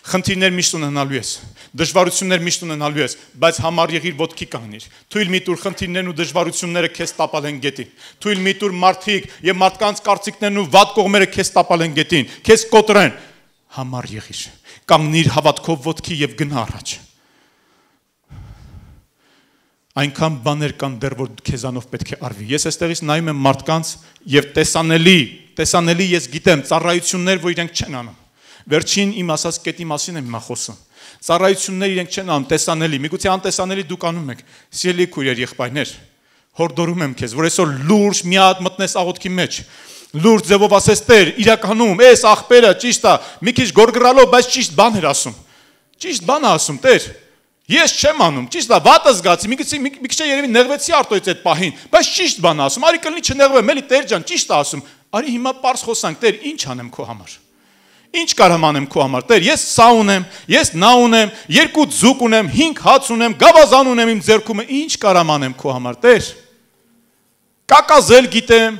Խնդիրներ միշտ ունենալու ես, դժվարություններ միշտ ունենալու ես, բայց համար եղիր ոդքի կանգնիր։ Թույլ մի տուր խնդիրներն ու դժվարությունները քեզ տապալ են գետին։ Թույլ մի տուր մարդիկ եւ մարդկանց կարծիքներն ու վատ կողմերը քեզ տապալ են գետին, քեզ կոտրեն։ Համար եղիր։ Կանգնիր հավատքով ոդքի եւ գնա առաջ այնքան բաներ կան դեռ որ քեզանով պետք է արվի։ Ես այստեղից նայում եմ մարդկանց եւ տեսանելի, տեսանելի ես գիտեմ ծառայություններ, որ իրենք չեն անում։ Վերջին իմ ասած կետի մասին եմ հիմա խոսում։ Ծառայություններ իրենք չեն անում, տեսանելի։ Միգուցե անտեսանելի դուք անում եք։ Սիրելի քույրեր, եղբայրներ, հորդորում եմ քեզ, որ այսօր լուրջ մի հատ մտնես աղոթքի մեջ լուրջ ձևով ասես Տեր, իրականում այս աղբերը ճիշտ է, մի քիչ գորգրալով, բայց ճիշտ բան էր ասում։ Ճիշտ բան է ասում, Տեր։ Ես չեմ անում, ճիշտ է, վատը զգացի, մի քիչ մի քիչ երևի նեղվեցի արտոյից այդ պահին, բայց ճիշտ բան ասում, արի կլինի չնեղվեմ, էլի Տեր ջան, ճիշտ ասում։ Արի հիմա པարս խոսանք, Տեր, ինչ անեմ քո համար։ Ինչ կարամ անեմ քո համար։ Տեր, ես սա ունեմ, ես նա ունեմ, երկու ձուկ ունեմ, 5 հաց ունեմ, գավազան ունեմ իմ ձեռքում, ինչ կարամ անեմ քո համար, Տեր։ Կակազել գիտեմ։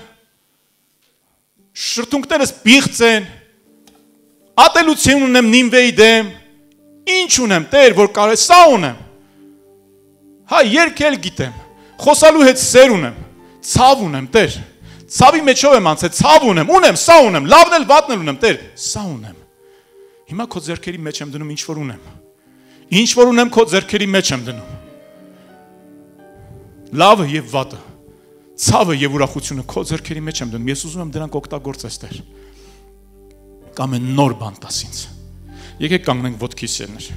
Շրթունքներս պիղծ են։ Ատելություն ունեմ Նինվեի դեմ։ Ինչ ունեմ, Տեր, որ կարե սա ունեմ։ Հա, երկել գիտեմ։ Խոսալու հետ սեր ունեմ։ Ցավ ունեմ, Տեր։ Ցավի մեջով եմ անցել, ցավ ունեմ, ունեմ, սա ունեմ, լավն էլ վատն էլ ունեմ, Տեր, սա ունեմ։ Հիմա քո ձեռքերի մեջ եմ դնում ինչ որ ունեմ։ Ինչ որ ունեմ քո ձեռքերի մեջ եմ դնում։ Լավը եւ վատը, ցավը եւ ուրախությունը քո ձեռքերի մեջ եմ դնում։ Ես ուզում եմ դրանք օգտագործես, Տեր։ Կամ են նոր բան տաս ինձ։ Եկեք կանգնենք ոտքի սերներ։